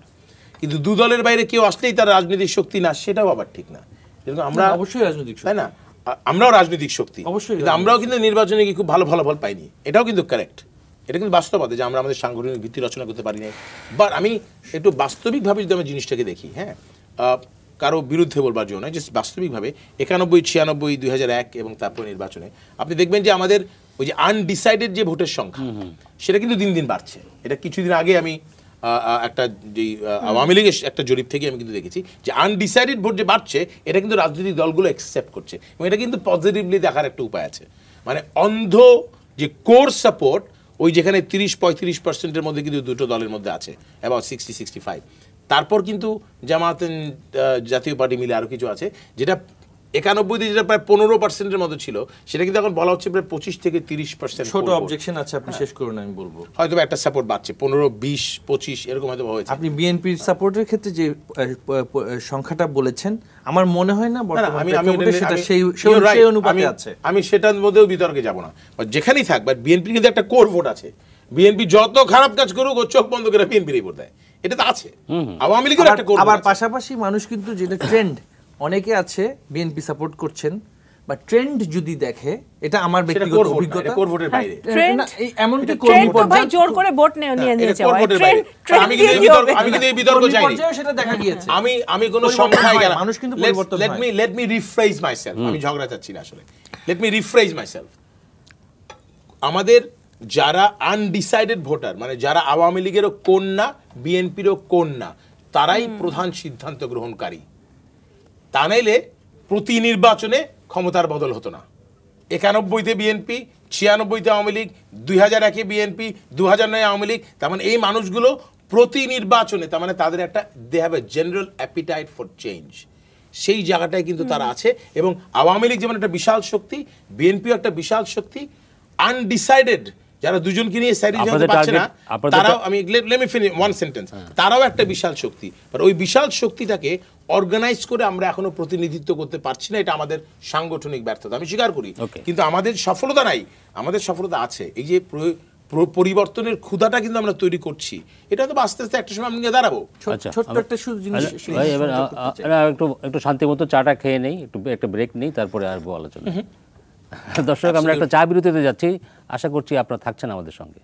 কিন্তু দু দলের বাইরে কেউ আসলেই তার রাজনৈতিক শক্তি না সেটাও আবার ঠিক না। যেরকম আমরা অবশ্যই রাজনৈতিক তাই না? আমরাও রাজনৈতিক শক্তি। অবশ্যই আমরাও কিন্তু নির্বাচনে গিয়ে খুব ভালো ফলাফল পাইনি। এটাও কিন্তু কারেক্ট এটা কিন্তু বাস্তবতা যে আমরা আমাদের সাংগঠনিক ভিত্তি রচনা করতে পারি নাই। বাট আমি একটু বাস্তবিকভাবে যদি আমি জিনিসটাকে দেখি হ্যাঁ কারও বিরুদ্ধে বলবার জন্য নয়, জাস্ট বাস্তবিকভাবে একানব্বই ছিয়ানব্বই দুই হাজার এক এবং তারপর নির্বাচনে আপনি দেখবেন যে আমাদের ওই যে আনডিসাইডেড যে ভোটের সংখ্যা সেটা কিন্তু দিন দিন বাড়ছে। এটা কিছুদিন আগে আমি একটা যেই আহ, আওয়ামী লীগের একটা জরিপ থেকে আমি কিন্তু দেখেছি যে আনডিসাইডেড ভোট যে বাড়ছে এটা কিন্তু রাজনৈতিক দলগুলো অ্যাকসেপ্ট করছে। এবং এটা কিন্তু পজিটিভলি দেখার একটা উপায় আছে। মানে অন্ধ যে কোর সাপোর্ট ওই যেখানে তিরিশ, পঁয়ত্রিশ পার্সেন্টের মধ্যে কিন্তু দুটো দলের মধ্যে আছে অ্যাবাউট সিক্সটি সিক্সটি ফাইভ তারপর কিন্তু জামাত জাতীয় পার্টি মিলে আরও কিছু আছে, যেটা একানব্বইতে যেটা প্রায় পনেরো পার্সেন্টের মতো ছিল সেটা কিন্তু এখন বলা হচ্ছে প্রায় পঁচিশ থেকে তিরিশ পার্সেন্ট ছোট অবজেকশন আছে আপনি শেষ করুন আমি বলব। হয়তো একটা সাপোর্ট বাড়ছে পনেরো বিশ পঁচিশ এরকম হয়তো হয়েছে। আপনি বিএনপির সাপোর্টের ক্ষেত্রে যে সংখ্যাটা বলেছেন আমার মনে হয় না আমি আমি সেটা সেই সেই- অনুপাতে আছে। আমি সেটার মধ্যেও বিতর্কে যাব না। যেখানেই থাক বাট বিএনপি কিন্তু একটা কোর ভোট আছে। বিএনপি যত খারাপ কাজ করুক ও চোখ বন্ধ করে বিএনপির ভোট দেয়। এটা তো আছে। আওয়ামী লীগের একটা কোর আবার পাশাপাশি মানুষ কিন্তু যেটা ট্রেন্ড অনেকে আছে বিএনপি সাপোর্ট করছেন বা ট্রেন্ড যদি দেখে এটা আমার ব্যক্তিগত অভিজ্ঞতা। vote এর হ্যাঁ, বাইরে। কর্মী তো ভাই জোর করে ভোট নিয়ে নিয়ে নিয়ে যাওয়া কোর ভোটের ট্রেন্ড বাইরে। আমি কিন্তু বিতর্ক- আমি কিন্তু এই বিতর্ক সেটা দেখা গিয়েছে। আমি আমি কোনো সংখ্যায় গেলাম মানুষ কিন্তু পরিবর্তন let me let me rephrase myself আমি ঝগড়া চাচ্ছি না আসলে। লেট মি রিফ্রেজ মাইসেলফ আমাদের যারা আনডিসাইডেড ভোটার মানে যারা আওয়ামী লীগেরও কন্যা বিএনপিরও কন্যা তারাই প্রধান সিদ্ধান্ত গ্রহণকারী। তা নাইলে প্রতি নির্বাচনে ক্ষমতার বদল হতো না। একানব্বইতে বিএনপি ছিয়ানব্বইতে আওয়ামী লীগ দুই হাজার একে বিএনপি দু হাজার নয় আওয়ামী লীগ তার মানে এই মানুষগুলো প্রতি নির্বাচনে তার মানে তাদের একটা they have a general appetite for change সেই জায়গাটায় কিন্তু তারা আছে এবং আওয়ামী লীগ যেমন একটা বিশাল শক্তি বিএনপিও একটা বিশাল শক্তি আনডিসাইডেড যারা দুজনকে নিয়ে স্যারি আপনাদের পাচ্ছে না তারাও আমি let me finish one sentence তারাও একটা বিশাল শক্তি। বাট ওই বিশাল শক্তিটাকে অর্গানাইজ করে আমরা এখনও প্রতিনিধিত্ব করতে পারছি না এটা আমাদের সাংগঠনিক ব্যর্থতা। আমি স্বীকার করি। কিন্তু আমাদের সফলতা নাই। আমাদের সফলতা আছে। এই যে প্র- প্র- পরিবর্তনের ক্ষুধাটা কিন্তু আমরা তৈরি করছি। এটা তো আস্তে আস্তে একটা সময় আমি দাঁড়াবো। আচ্ছা, ছোট্ট একটা শুধু জিনিস আচ্ছা, একটু একটু শান্তি মতো চাটা খেয়ে নেই একটু একটা ব্রেক নেই তারপরে আসব আলোচনা দর্শক আমরা একটা চা বিরতিতে যাচ্ছি। আশা করছি আপনারা থাকছেন আমাদের সঙ্গে।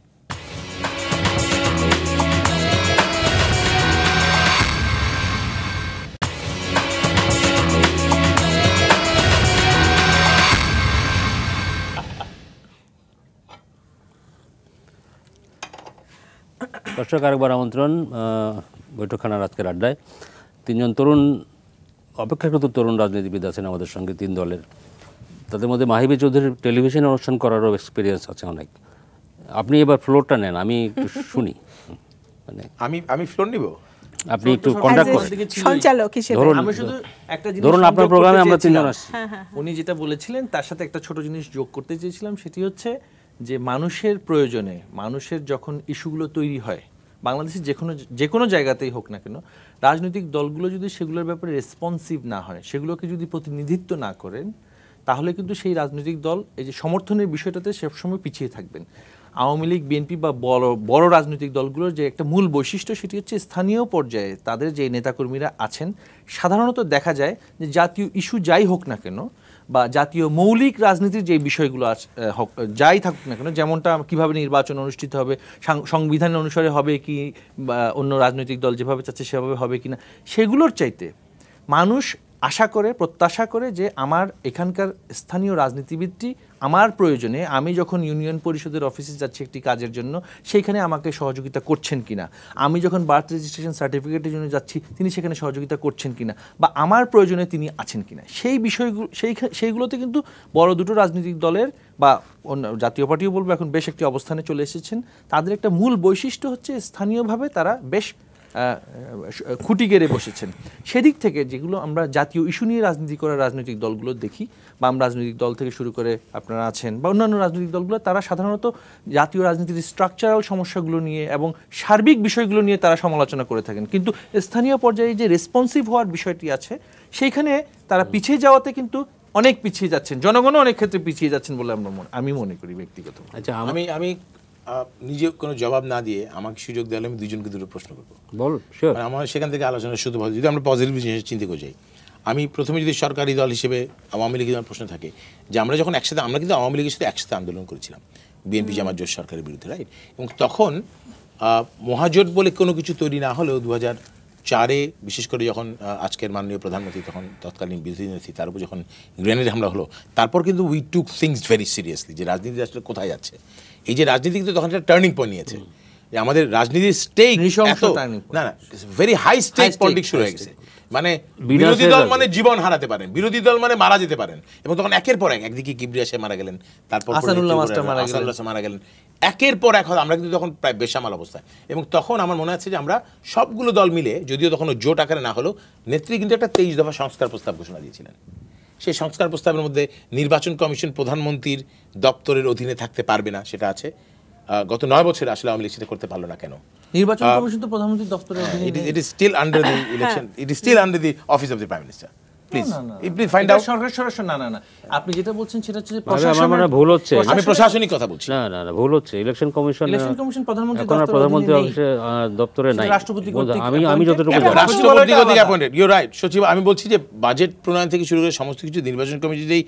দর্শক আরেকবার আমন্ত্রণ আহ, বৈঠকখানার আজকের আড্ডায়। তিনজন তরুণ অপেক্ষাকৃত তরুণ রাজনীতিবিদ আছেন আমাদের সঙ্গে তিন দলের তাদের মধ্যে মাহিবি চৌধুরীর টেলিভিশন অনুষ্ঠান করারও এক্সপিরিয়েন্স আছে অনেক। আপনি এবার ফ্লোরটা নেন আমি একটু শুনি। মানে আমি আমি ফ্লোর নিব? আপনি একটু কন্ট্যাক্ট করেন। সঞ্চালক হিসেবে। ধরুন আমি শুধু একটা জিনিস ধরুন আপনার প্রোগ্রামে আমরা তিনজন। আসছি। উনি যেটা বলেছিলেন তার সাথে একটা ছোট জিনিস যোগ করতে চেয়েছিলাম সেটি হচ্ছে যে মানুষের প্রয়োজনে মানুষের যখন ইস্যুগুলো তৈরি হয় বাংলাদেশের যে কোনো যে কোনো জায়গাতেই হোক না কেন রাজনৈতিক দলগুলো যদি সেগুলোর ব্যাপারে রেসপন্সিভ না হয় সেগুলোকে যদি প্রতিনিধিত্ব না করেন তাহলে কিন্তু সেই রাজনৈতিক দল এই যে সমর্থনের বিষয়টাতে সবসময় পিছিয়ে থাকবেন। আওয়ামী লীগ বিএনপি বা বড় বড় রাজনৈতিক দলগুলোর যে একটা মূল বৈশিষ্ট্য সেটি হচ্ছে স্থানীয় পর্যায়ে তাদের যে নেতাকর্মীরা আছেন সাধারণত দেখা যায় যে জাতীয় ইস্যু যাই হোক না কেন বা জাতীয় মৌলিক রাজনীতির যে বিষয়গুলো হোক, যাই থাকুক না কেন যেমনটা কীভাবে নির্বাচন অনুষ্ঠিত হবে সংবিধান অনুসারে হবে কি বা অন্য রাজনৈতিক দল যেভাবে চাচ্ছে সেভাবে হবে কি না সেগুলোর চাইতে মানুষ আশা করে, প্রত্যাশা করে যে আমার এখানকার স্থানীয় রাজনীতিবিদটি আমার প্রয়োজনে আমি যখন ইউনিয়ন পরিষদের অফিসে যাচ্ছি একটি কাজের জন্য, সেইখানে আমাকে সহযোগিতা করছেন কিনা? আমি যখন বার্থ রেজিস্ট্রেশন সার্টিফিকেটের জন্য যাচ্ছি, তিনি সেখানে সহযোগিতা করছেন কিনা? বা আমার প্রয়োজনে তিনি আছেন কিনা? সেই বিষয়গুলো, সেই সেইগুলোতে কিন্তু বড় দুটো রাজনৈতিক দলের বা অন্য জাতীয় পার্টিও বলব, এখন বেশ একটি অবস্থানে চলে এসেছেন। তাদের একটা মূল বৈশিষ্ট্য হচ্ছে স্থানীয়ভাবে তারা বেশ খুঁটি গেড়ে বসেছেন। সেদিক থেকে যেগুলো আমরা জাতীয় ইস্যু নিয়ে রাজনীতি করা রাজনৈতিক দলগুলো দেখি, বাম রাজনৈতিক দল থেকে শুরু করে আপনারা আছেন, বা অন্যান্য রাজনৈতিক দলগুলো, তারা সাধারণত জাতীয় রাজনীতির স্ট্রাকচারাল সমস্যাগুলো নিয়ে এবং সার্বিক বিষয়গুলো নিয়ে তারা সমালোচনা করে থাকেন। কিন্তু স্থানীয় পর্যায়ে যে রেসপন্সিভ হওয়ার বিষয়টি আছে, সেইখানে তারা পিছিয়ে যাওয়াতে কিন্তু অনেক পিছিয়ে যাচ্ছেন। জনগণও অনেক ক্ষেত্রে পিছিয়ে যাচ্ছেন বলে আমরা আমি মনে করি ব্যক্তিগত আচ্ছা আমি আমি নিজে কোনো জবাব না দিয়ে আমাকে সুযোগ দিলে আমি দুজনকে দুটো প্রশ্ন করব। বল মানে আমার সেখান থেকে আলোচনা শুধু যদি আমরা পজিটিভ জিনিস চিন্তা করে যাই আমি প্রথমে যদি সরকারি দল হিসেবে আওয়ামী লীগের প্রশ্ন থাকে যে আমরা যখন একসাথে আমরা কিন্তু আওয়ামী লীগের সাথে একসাথে আন্দোলন করেছিলাম বিএনপি জামাত জোট সরকারের বিরুদ্ধে রাইট এবং তখন মহাজোট বলে কোনো কিছু তৈরি না হলেও দু হাজার চারে বিশেষ করে যখন আজকের মাননীয় প্রধানমন্ত্রী তখন তৎকালীন বিরোধী নেত্রী তার উপর যখন গ্রেনেড হামলা হলো তারপর কিন্তু we took things very seriously যে রাজনীতি আসলে কোথায় যাচ্ছে। এই যে রাজনীতি কিন্তু তখন একটা টার্নিং পয়েন্ট নিয়েছে। যে আমাদের রাজনীতির স্টেক। না না ভেরি হাই স্টেক পলিটিক্স শুরু হয়ে গেছে। মানে বিরোধী দল মানে জীবন হারাতে পারেন বিরোধী দল মানে মারা যেতে পারেন। এবং তখন একের পর এক একদিকে কিবরিয়া সে মারা গেলেন তারপর মারা গেলেন। আসাদুল্লাহ মারা গেলেন। একের পর এক আমরা কিন্তু তখন প্রায় বেসামাল অবস্থায়। এবং তখন আমার মনে আছে যে আমরা সবগুলো দল মিলে যদিও তখন জোট আকারে না হলেও নেত্রী কিন্তু একটা তেইশ দফা সংস্কার প্রস্তাব ঘোষণা দিয়েছিলেন। সেই সংস্কার প্রস্তাবের মধ্যে নির্বাচন কমিশন প্রধানমন্ত্রীর দপ্তরের অধীনে থাকতে পারবে না সেটা আছে। গত নয় বছর আসলে আওয়ামী লীগ সেটা করতে পারল না কেন? নির্বাচন কমিশন তো প্রধানমন্ত্রীর দপ্তরের অধীনে it is still under the election it is still under the office of the prime the prime minister. Please, না, না, না। please find এটা out. সরকার সরাসরি না না না। আপনি যেটা বলছেন সেটা হচ্ছে যে আমার প্রশাসনের- ভুল হচ্ছে। আমি প্রশাসনিক কথা বলছি। না না না ভুল হচ্ছে। ইলেকশন কমিশন ইলেকশন কমিশন প্রধানমন্ত্রী এখন প্রধানমন্ত্রী অফিসে দপ্তরে নাই। রাষ্ট্রপতি আমি আমি যতটুকু জানি। রাষ্ট্রপতি কর্তৃক অ্যাপয়েন্টেড ইউ রাইট সচিব আমি বলছি যে বাজেট প্রণয়ন থেকে শুরু করে সমস্ত কিছু নির্বাচন কমিটি যেই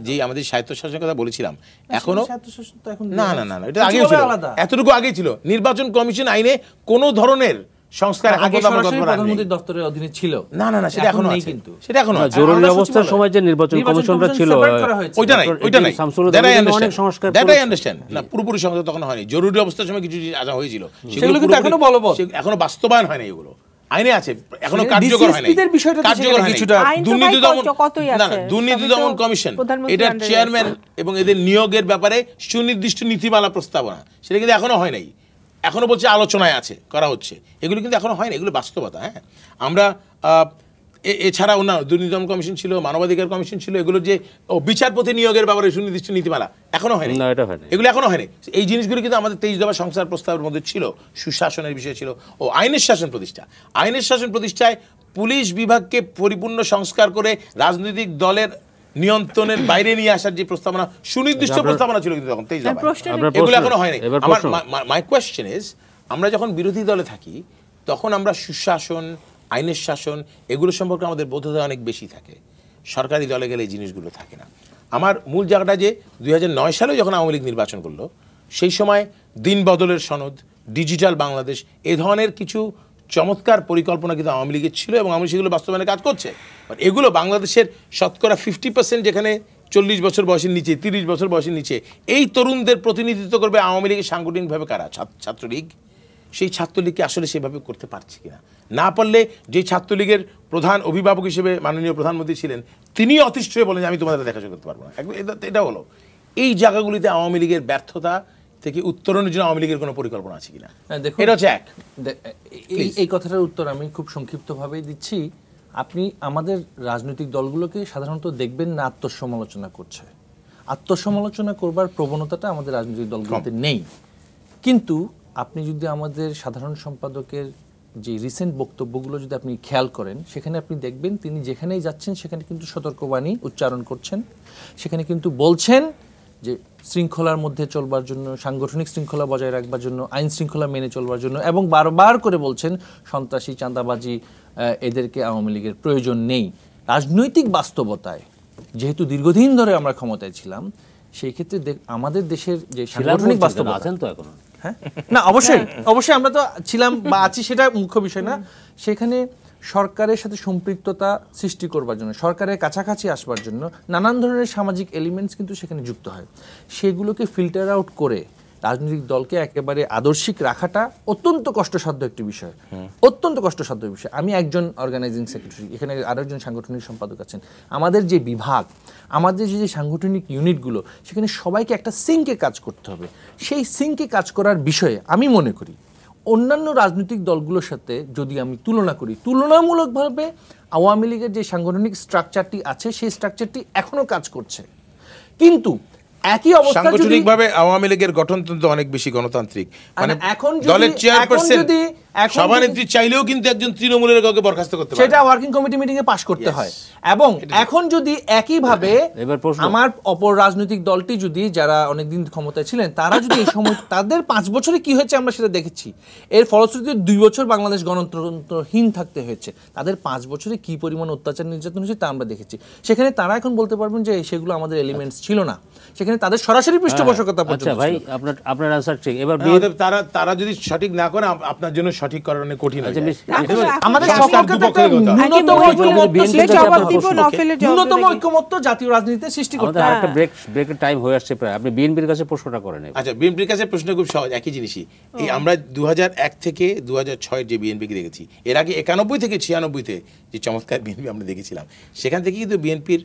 যেই আমাদের স্বায়ত্তশাসনের কথা বলেছিলাম এখনও স্বায়ত্তশাসন তো এখন না না না না, এটা ছিল। আলাদা। এতটুকু আগেই ছিল। নির্বাচন কমিশন আইনে কোনো ধরনের সংস্কার এখন আগে। প্রধানমন্ত্রীর দপ্তরের অধীনে ছিল। না না না সেটা এখনও নেই কিন্তু। সেটা এখনও জরুরি অবস্থার সময় যে নির্বাচন ছিল। ওইটা নাই ওইটা নাই। অনেক সংস্কার দ্যাট আই আন্ডারস্ট্যান্ড না পুরোপুরি সংস্কার তখন হয়নি। জরুরি অবস্থার সময় কিছু আনা হয়েছিল। সেগুলো কিন্তু এখনও বলবৎ। এখনও বাস্তবায়ন হয় না এগুলো। আইনে আছে এখনও কার্যকর হয় না DCSP বিষয়টা কার্যকর। কিছুটা- দুর্নীতি দমন না না দুর্নীতি দমন কমিশন। প্রধানমন্ত্রীর এটার under এ চেয়ারম্যান এবং এদের নিয়োগের ব্যাপারে সুনির্দিষ্ট নীতিমালা প্রস্তাবনা। সেটা কিন্তু এখনও হয় নাই। এখনও বলছে আলোচনায় আছে করা হচ্ছে। এগুলো কিন্তু এখনও হয়নি এগুলো বাস্তবতা হ্যাঁ। আমরা এছাড়া অন্যান্য দুর্নীতি দমন কমিশন ছিল মানবাধিকার কমিশন ছিল এগুলো যে ও বিচারপতি নিয়োগের ব্যাপারে সুনির্দিষ্ট নীতিমালা এখনও হয়নি। না, এটা হয়নি। এগুলো এখনও হয়নি। এই জিনিসগুলো কিন্তু আমাদের তেইশ দফা সংসার প্রস্তাবের মধ্যে ছিল সুশাসনের বিষয় ছিল ও আইনের শাসন প্রতিষ্ঠা। আইনের শাসন প্রতিষ্ঠায় পুলিশ বিভাগকে পরিপূর্ণ সংস্কার করে রাজনৈতিক দলের নিয়ন্ত্রণের বাইরে নিয়ে আসার যে প্রস্তাবনা সুনির্দিষ্ট প্রস্তাবনা ছিল কিন্তু তখন তেইশ এগুলো এখনও হয়নি। আমার মাই কোয়েশ্চেন ইজ আমরা যখন বিরোধী দলে থাকি তখন আমরা সুশাসন আইনের শাসন এগুলো সম্পর্কে আমাদের বোধতা অনেক বেশি থাকে। সরকারি দলে গেলে এই জিনিসগুলো থাকে না। আমার মূল জায়গাটা যে দুই নয় সালে যখন আওয়ামী লীগ নির্বাচন করল সেই সময় দিন বদলের সনদ ডিজিটাল বাংলাদেশ এ ধরনের কিছু চমৎকার পরিকল্পনা কিন্তু আওয়ামী লীগের ছিল এবং আওয়ামী সেগুলো বাস্তবায়নে কাজ করছে। এগুলো বাংলাদেশের শতকরা ফিফটি পার্সেন্ট যেখানে চল্লিশ বছর বয়সের নিচে, তিরিশ বছর বয়সের নিচে, এই তরুণদের প্রতিনিধিত্ব করবে আওয়ামী লীগের সাংগঠনিকভাবে কারা? ছাত্র- ছাত্রলীগ? সেই ছাত্রলীগকে আসলে সেভাবে করতে পারছে কিনা? না পারলে যে ছাত্রলীগের প্রধান অভিভাবক হিসেবে মাননীয় প্রধানমন্ত্রী ছিলেন, তিনি অতিষ্ঠ হয়ে বলেন আমি তোমাদের দেখাশোনা করতে পারব না। এটা হলো। এই জায়গাগুলিতে আওয়ামী লীগের ব্যর্থতা থেকে উত্তরণের জন্য আওয়ামী লীগের কোনো পরিকল্পনা আছে কিনা? হ্যাঁ, দেখুন এটা হচ্ছে এক। এই এই কথাটার উত্তর আমি খুব সংক্ষিপ্তভাবেই দিচ্ছি। আপনি আমাদের রাজনৈতিক দলগুলোকে সাধারণত দেখবেন না আত্মসমালোচনা করছে। আত্মসমালোচনা করবার প্রবণতাটা আমাদের রাজনৈতিক দলগুলোতে নেই। কিন্তু আপনি যদি আমাদের সাধারণ সম্পাদকের যে রিসেন্ট বক্তব্যগুলো যদি আপনি খেয়াল করেন সেখানে আপনি দেখবেন তিনি যেখানেই যাচ্ছেন সেখানে কিন্তু সতর্কবাণী উচ্চারণ করছেন। সেখানে কিন্তু বলছেন যে শৃঙ্খলার মধ্যে চলবার জন্য সাংগঠনিক শৃঙ্খলা বজায় রাখবার জন্য আইন শৃঙ্খলা মেনে চলবার জন্য এবং বারবার করে বলছেন সন্ত্রাসী চাঁদাবাজি এদেরকে আওয়ামী লীগের প্রয়োজন নেই। রাজনৈতিক বাস্তবতায় যেহেতু দীর্ঘদিন ধরে আমরা ক্ষমতায় ছিলাম সেই ক্ষেত্রে আমাদের দেশের যে সাংগঠনিক বাস্তবতা আছেন তো এখনও? হ্যাঁ? না অবশ্যই। অবশ্যই আমরা তো ছিলাম বা আছি সেটা মুখ্য বিষয় না। সেখানে সরকারের সাথে সম্পৃক্ততা সৃষ্টি করবার জন্য সরকারের কাছাকাছি আসবার জন্য নানান ধরনের সামাজিক এলিমেন্টস কিন্তু সেখানে যুক্ত হয়। সেগুলোকে ফিল্টার আউট করে রাজনৈতিক দলকে একেবারে আদর্শিক রাখাটা অত্যন্ত কষ্টসাধ্য একটি বিষয়। অত্যন্ত কষ্টসাধ্য বিষয়। আমি একজন অর্গানাইজিং সেক্রেটারি এখানে আরও একজন সাংগঠনিক সম্পাদক আছেন। আমাদের যে বিভাগ আমাদের যে যে সাংগঠনিক ইউনিটগুলো সেখানে সবাইকে একটা সিঙ্কে কাজ করতে হবে। সেই সিঙ্কে কাজ করার বিষয়ে আমি মনে করি অন্যান্য রাজনৈতিক দলগুলোর সাথে যদি আমি তুলনা করি তুলনামূলকভাবে আওয়ামী লীগের যে সাংগঠনিক স্ট্রাকচারটি আছে সেই স্ট্রাকচারটি এখনও কাজ করছে। কিন্তু একই অবস্থা সাংগঠনিকভাবে আওয়ামী লীগের গঠনতন্ত্র অনেক বেশি গণতান্ত্রিক। মানে এখন যদি- দলের চেয়ারপারসন সভানেত্রী চাইলেও কিন্তু একজন তৃণমূলের কাউকে বরখাস্ত করতে সেটা ওয়ার্কিং কমিটি মিটিং এ পাশ করতে হয়। এবং এখন যদি একইভাবে আমার অপর রাজনৈতিক দলটি যদি যারা অনেকদিন ক্ষমতায় ছিলেন তারা যদি এই সময় তাদের পাঁচ বছরে কি হয়েছে আমরা সেটা দেখেছি। এর ফলশ্রুতিতে দুই বছর বাংলাদেশ গণতন্ত্রহীন থাকতে হয়েছে। তাদের পাঁচ বছরে কি পরিমাণ অত্যাচার নির্যাতন হয়েছে তা আমরা দেখেছি। সেখানে তারা এখন বলতে পারবেন যে সেগুলো আমাদের এলিমেন্টস ছিল না। সেখানে তাদের সরাসরি পৃষ্ঠপোষকতা আচ্ছা পর্যন্ত ভাই আপনার আপনার আনসার ঠিক। এবার তারা তারা যদি সঠিক না করে আপনার জন্য সঠিক করা অনেক কঠিন হয়ে আচ্ছা, আমাদের ন্যূনতম ঐক্যমত্য জাতীয় রাজনীতিতে সৃষ্টি করতে হবে আরেকটা ব্রেক ব্রেকের টাইম হয়ে আসছে প্রায়। আপনি বিএনপির কাছে প্রশ্নটা করেন আচ্ছা বিএনপির কাছে প্রশ্ন খুব সহজ একই জিনিসই। এই আমরা দু থেকে দু যে বিএনপিকে দেখেছি এর আগে একানব্বই থেকে ছিয়ানব্বইতে যে চমৎকার বিএনপি আমরা দেখেছিলাম সেখান থেকে কিন্তু বিএনপির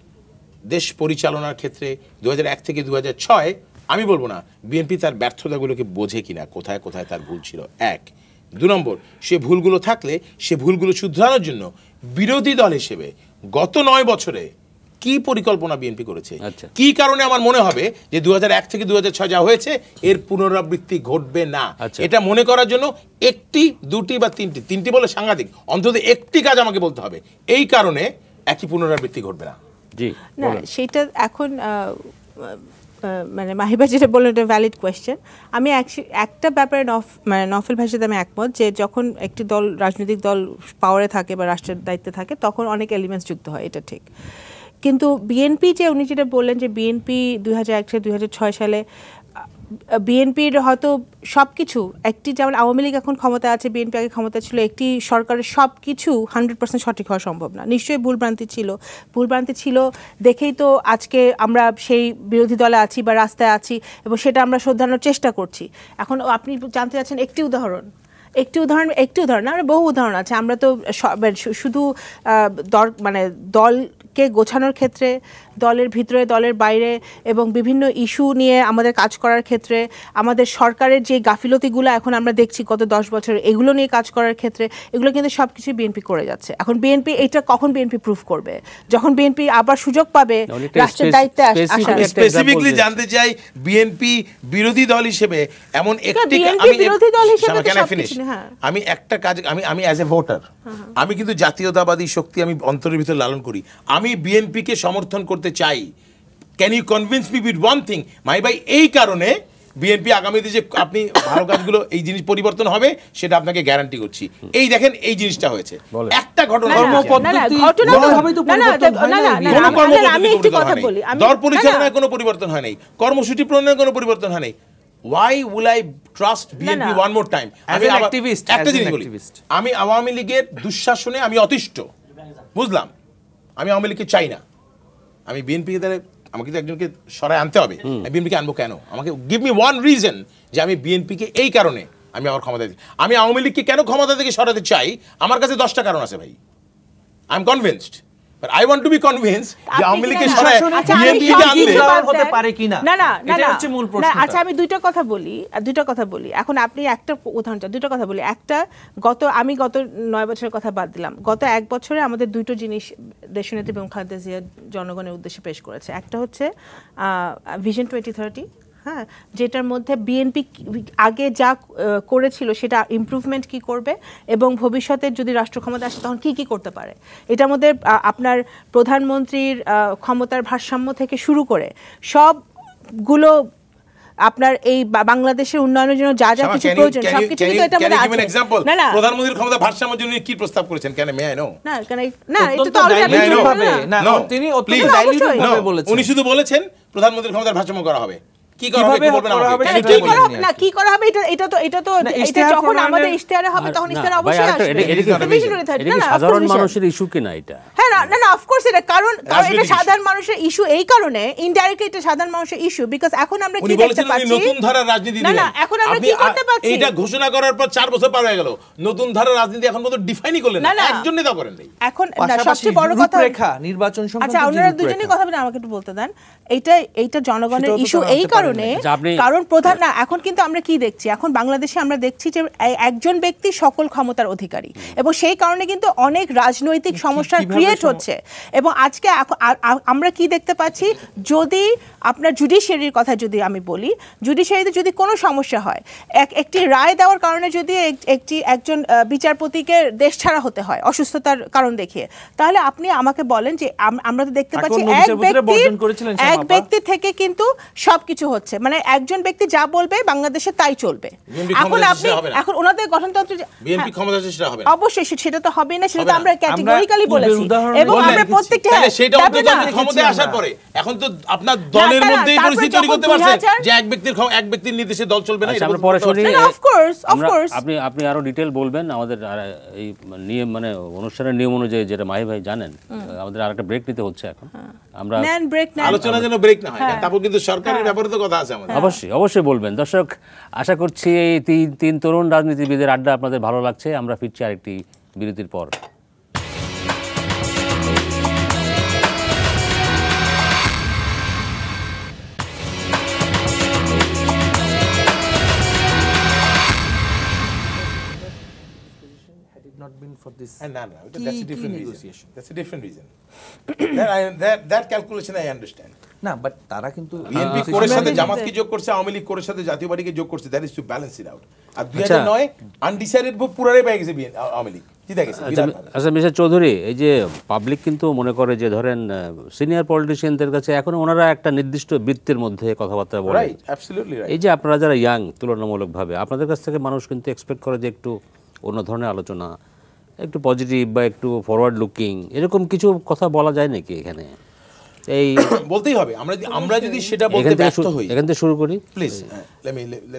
দেশ পরিচালনার ক্ষেত্রে দু এক থেকে দু ছয় আমি বলব না বিএনপি তার ব্যর্থতাগুলোকে বোঝে কিনা কোথায় কোথায় তার ভুল ছিল। এক দু নম্বর সে ভুলগুলো থাকলে সে ভুলগুলো শুধরানোর জন্য বিরোধী দল হিসেবে গত নয় বছরে কি পরিকল্পনা বিএনপি করেছে? আচ্ছা। কি কারণে আমার মনে হবে যে দু থেকে দু যা হয়েছে এর পুনরাবৃত্তি ঘটবে না? আচ্ছা। এটা মনে করার জন্য একটি দুটি বা তিনটি তিনটি বলে সাংঘাতিক অন্তত একটি কাজ আমাকে বলতে হবে। এই কারণে একই পুনরাবৃত্তি ঘটবে না। জি না সেটা এখন মানে মাহিবা যেটা বললেন, এটা ভ্যালিড কোয়েশ্চেন আমি একটা ব্যাপারে নফ মানে নফেল ভাষাতে আমি একমত যে যখন একটি দল, রাজনৈতিক দল পাওয়ারে থাকে বা রাষ্ট্রের দায়িত্বে থাকে, তখন অনেক এলিমেন্টস যুক্ত হয়, এটা ঠিক। কিন্তু বিএনপি যে, উনি যেটা বললেন যে বিএনপি দুই হাজার এক থেকে দুই সালে বিএনপির হয়তো সব কিছু একটি যেমন আওয়ামী লীগ এখন ক্ষমতা আছে বিএনপি আগে ক্ষমতা ছিল একটি সরকারের সব কিছু হান্ড্রেড পার্সেন্ট সঠিক হওয়া সম্ভব না। নিশ্চয়ই ভুলভ্রান্তি ছিল। ভুলভ্রান্তি ছিল দেখেই তো আজকে আমরা সেই বিরোধী দলে আছি বা রাস্তায় আছি এবং সেটা আমরা শোধরানোর চেষ্টা করছি। এখন আপনি জানতে চাচ্ছেন একটি উদাহরণ। একটি উদাহরণ একটি উদাহরণ না, আমরা বহু উদাহরণ আছে। আমরা তো মানে শুধু দর মানে দলকে গোছানোর ক্ষেত্রে দলের ভিতরে দলের বাইরে এবং বিভিন্ন ইস্যু নিয়ে আমাদের কাজ করার ক্ষেত্রে আমাদের সরকারের যে গাফিলতিগুলো এখন আমরা দেখছি গত দশ বছর এগুলো নিয়ে কাজ করার ক্ষেত্রে এগুলো কিন্তু সব কিছু বিএনপি করে যাচ্ছে। এখন বিএনপি এটা কখন বিএনপি প্রুফ করবে? যখন বিএনপি আবার সুযোগ পাবে রাষ্ট্রের দায়িত্বে স্পেসিফিকলি জানতে চাই বিএনপি বিরোধী দল হিসেবে এমন একটি BNP বিরোধী দল হিসেবে হ্যাঁ। আমি একটা কাজ আমি আমি অ্যাজ এ ভোটার আমি কিন্তু জাতীয়তাবাদী শক্তি আমি অন্তরের ভিতরে লালন করি। আমি বিএনপিকে সমর্থন করতে চাই। Can you convince me with one thing my ভাই এই কারণে বিএনপি আগামীতে যে আপনি ভালো কাজগুলো এই জিনিস পরিবর্তন হবে সেটা আপনাকে গ্যারান্টি করছি। এই দেখেন এই জিনিসটা হয়েছে। একটা ঘটনা কোনো আমি- একটি পরিবর্তন কথা হয় নাই। বলি দর পরিচালনায় কোনো পরিবর্তন হয় নাই। কর্মসূচি প্রণয়নে কোনো পরিবর্তন হয় নাই। Why will I trust BNP one more time আমি একটা জিনিস বলি। আমি আওয়ামী লীগের দুঃশাসনে আমি অতিষ্ঠ। বুঝলাম? আমি আওয়ামী লীগকে চাই না। আমি বিএনপি কে তাহলে আমাকে তো একজনকে সরায় আনতে হবে। আমি বিএনপিকে আনব কেন? আমাকে গিভ মি ওয়ান রিজন যে আমি বিএনপিকে এই কারণে আমি আমার ক্ষমতা দিই আমি আওয়ামী লীগকে কেন ক্ষমতা থেকে সরাতে চাই? আমার কাছে দশটা কারণ আছে ভাই। I am convinced but I want to be convince যে আওয়ামী কি লীগকে না- সরায় আচ্ছা, আমি বিএনপি সব কে কিছু আনলে। হতে পারে কিনা? না না না এটাই হচ্ছে মূল না, প্রশ্নটা। আচ্ছা আমি দুইটা কথা বলি আর দুইটা কথা বলি। এখন আপনি একটা উদাহরণ চান, দুইটা কথা বলি। একটা গত আমি গত নয় বছরের কথা বাদ দিলাম। গত এক বছরে আমাদের দুটো জিনিস দেশনেত্রী এবং খালেদা জিয়া জনগণের উদ্দেশ্যে পেশ করেছে। একটা হচ্ছে ভিশন টোয়েন্টি থার্টি হ্যাঁ যেটার মধ্যে বিএনপি আগে যা করেছিল সেটা ইমপ্রুভমেন্ট কি করবে এবং ভবিষ্যতে যদি রাষ্ট্র ক্ষমতা আসে তখন কি কি করতে পারে? এটার মধ্যে আপনার প্রধানমন্ত্রীর ক্ষমতার ভারসাম্য থেকে শুরু করে সবগুলো আপনার এই বাংলাদেশের উন্নয়নের জন্য যা যা কিছু প্রয়োজন সবকিছু কিন্তু এটা মানে আছে। না না। প্রধানমন্ত্রীর ক্ষমতা ভারসাম্যের জন্য কি প্রস্তাব করেছেন? কেন? মে আই নো না কেন না এটা তো. বললেন ভাবে, না। তিনি অত্যন্ত ডাইলিউট ভাবে বলেছেন। উনি শুধু বলেছেন প্রধানমন্ত্রীর ক্ষমতা ভারসাম্য করা হবে। কি করা হবে বলবেন আমাকে? হবে Can না, you সেটা কি করা না কি। কি করা হবে এটা এটা তো এটা তো এটা যখন আমাদের ইশতেহারে হবে তখন আর না, ইশতেহারে ভাই, অবশ্যই আসবে। এটা- এটা কি- এটা visionary thought, এটা না, কি না, of সাধারণ মানুষের ইস্যু কিনা এটা? হ্যাঁ না না না অফকোর্স এটা কারণ কারণ এটা সাধারণ মানুষের ইস্যু এই কারণে ইনডাইরেক্টলি এটা সাধারণ মানুষের ইস্যু বিকজ এখন আমরা কি দেখতে পাচ্ছি নতুন ধারার রাজনীতি না না এখন আমরা কি করতে পাচ্ছি এইটা ঘোষণা করার পর চার বছর পার হয়ে গেল। নতুন ধারার রাজনীতি এখন পর্যন্ত ডিফাইনই করলেন না। একজন নেতা করেন নাই। এখন না সবচেয়ে বড় কথা নির্বাচন সংক্রান্ত আচ্ছা যে আপনারা দুজনেই কথা আমাকে একটু বলতে দেন। এটা এইটা জনগণের ইস্যু এই পারেন কারণে কারণ প্রধান না এখন কিন্তু আমরা কি দেখছি? এখন বাংলাদেশে আমরা দেখছি যে একজন ব্যক্তি সকল ক্ষমতার অধিকারী এবং সেই কারণে কিন্তু অনেক রাজনৈতিক সমস্যার ক্রিয়েট হচ্ছে। এবং আজকে আমরা কি দেখতে পাচ্ছি? যদি আপনার জুডিশিয়ারির কথা যদি আমি বলি জুডিশিয়ারিতে যদি কোনো সমস্যা হয় এক একটি রায় দেওয়ার কারণে যদি একটি একজন বিচারপতিকে দেশ ছাড়া হতে হয় অসুস্থতার কারণ দেখিয়ে তাহলে আপনি আমাকে বলেন যে আমরা তো দেখতে পাচ্ছি এক শ্যামা এক ব্যক্তি থেকে কিন্তু সবকিছু হচ্ছে। মানে একজন ব্যক্তি যা বলবে বাংলাদেশে তাই চলবে। এখন আপনি সেটা হবে না। এখন ওনাদের গঠনতন্ত্র বিএনপি হ্যাঁ, ক্ষমতা আছে সেটা হবে না। অবশ্যই সেটা তো হবেই না সেটা তো আমরা ক্যাটেগরিক্যালি বলেছি। এবং আমরা। প্রত্যেকটা সেটা তারপরে অন্তত ক্ষমতায় আসার পরে। এখন তো আপনার দলের না, না, মধ্যে এই তারপরে পরিস্থিতি তৈরি করতে পারছেন 2000 যে এক ব্যক্তির এক ব্যক্তির নির্দেশে দল চলবে না আচ্ছা আমরা পরে শুনি না, course, of আমরা- course. আপনি আপনি আরও ডিটেল বলবেন আমাদের এই নিয়ম মানে অনুষ্ঠানের নিয়ম অনুযায়ী যেটা মাহি ভাই জানেন আমাদের আর একটা ব্রেক নিতে হচ্ছে এখন। আমরা নেন ব্রেক নেন। আলোচনা যেন ব্রেক না হয়। হ্যাঁ। তারপর কিন্তু সরকারের ব্যাপারে তো কথা আছে আমাদের অবশ্যই অবশ্যই বলবেন দর্শক আশা করছি এই তিন তিন তরুণ রাজনীতিবিদের আড্ডা আপনাদের ভালো লাগছে আমরা ফিরছি আরেকটি বিরতির পর for this And no, no, that's a different reason. negotiation? That's a different reason. that, I, that, that calculation I understand. না বাট তারা কিন্তু বিএনপি কোরের সাথে আমাদের- জামাতকে যোগ করছে আওয়ামী লীগ কোরের সাথে জাতীয় পার্টিকে যোগ করছে that is to balance it out আর দুই আচ্ছা। হাজার নয় আনডিসাইডেড ভোট পুরারে পেয়ে গেছে আওয়ামী লীগ। আচ্ছা। আচ্ছা মিস্টার চৌধুরী এই যে পাবলিক কিন্তু মনে করে যে ধরেন সিনিয়র পলিটিশিয়ানদের কাছে এখন ওনারা একটা নির্দিষ্ট বৃত্তের মধ্যে কথাবার্তা বলে। রাইট এই যে আপনারা যারা ইয়াং তুলনামূলকভাবে আপনাদের কাছ থেকে মানুষ কিন্তু এক্সপেক্ট করে যে একটু অন্য ধরনের আলোচনা একটু পজিটিভ বা একটু ফরওয়ার্ড লুকিং এরকম কিছু কথা বলা যায় নাকি এখানে? এই বলতেই হবে। আমরা যদি- আমরা যদি সেটা বলতে ব্যস্ত থেকে শুরু- হই। এখান থেকে শুরু করি? প্লিজ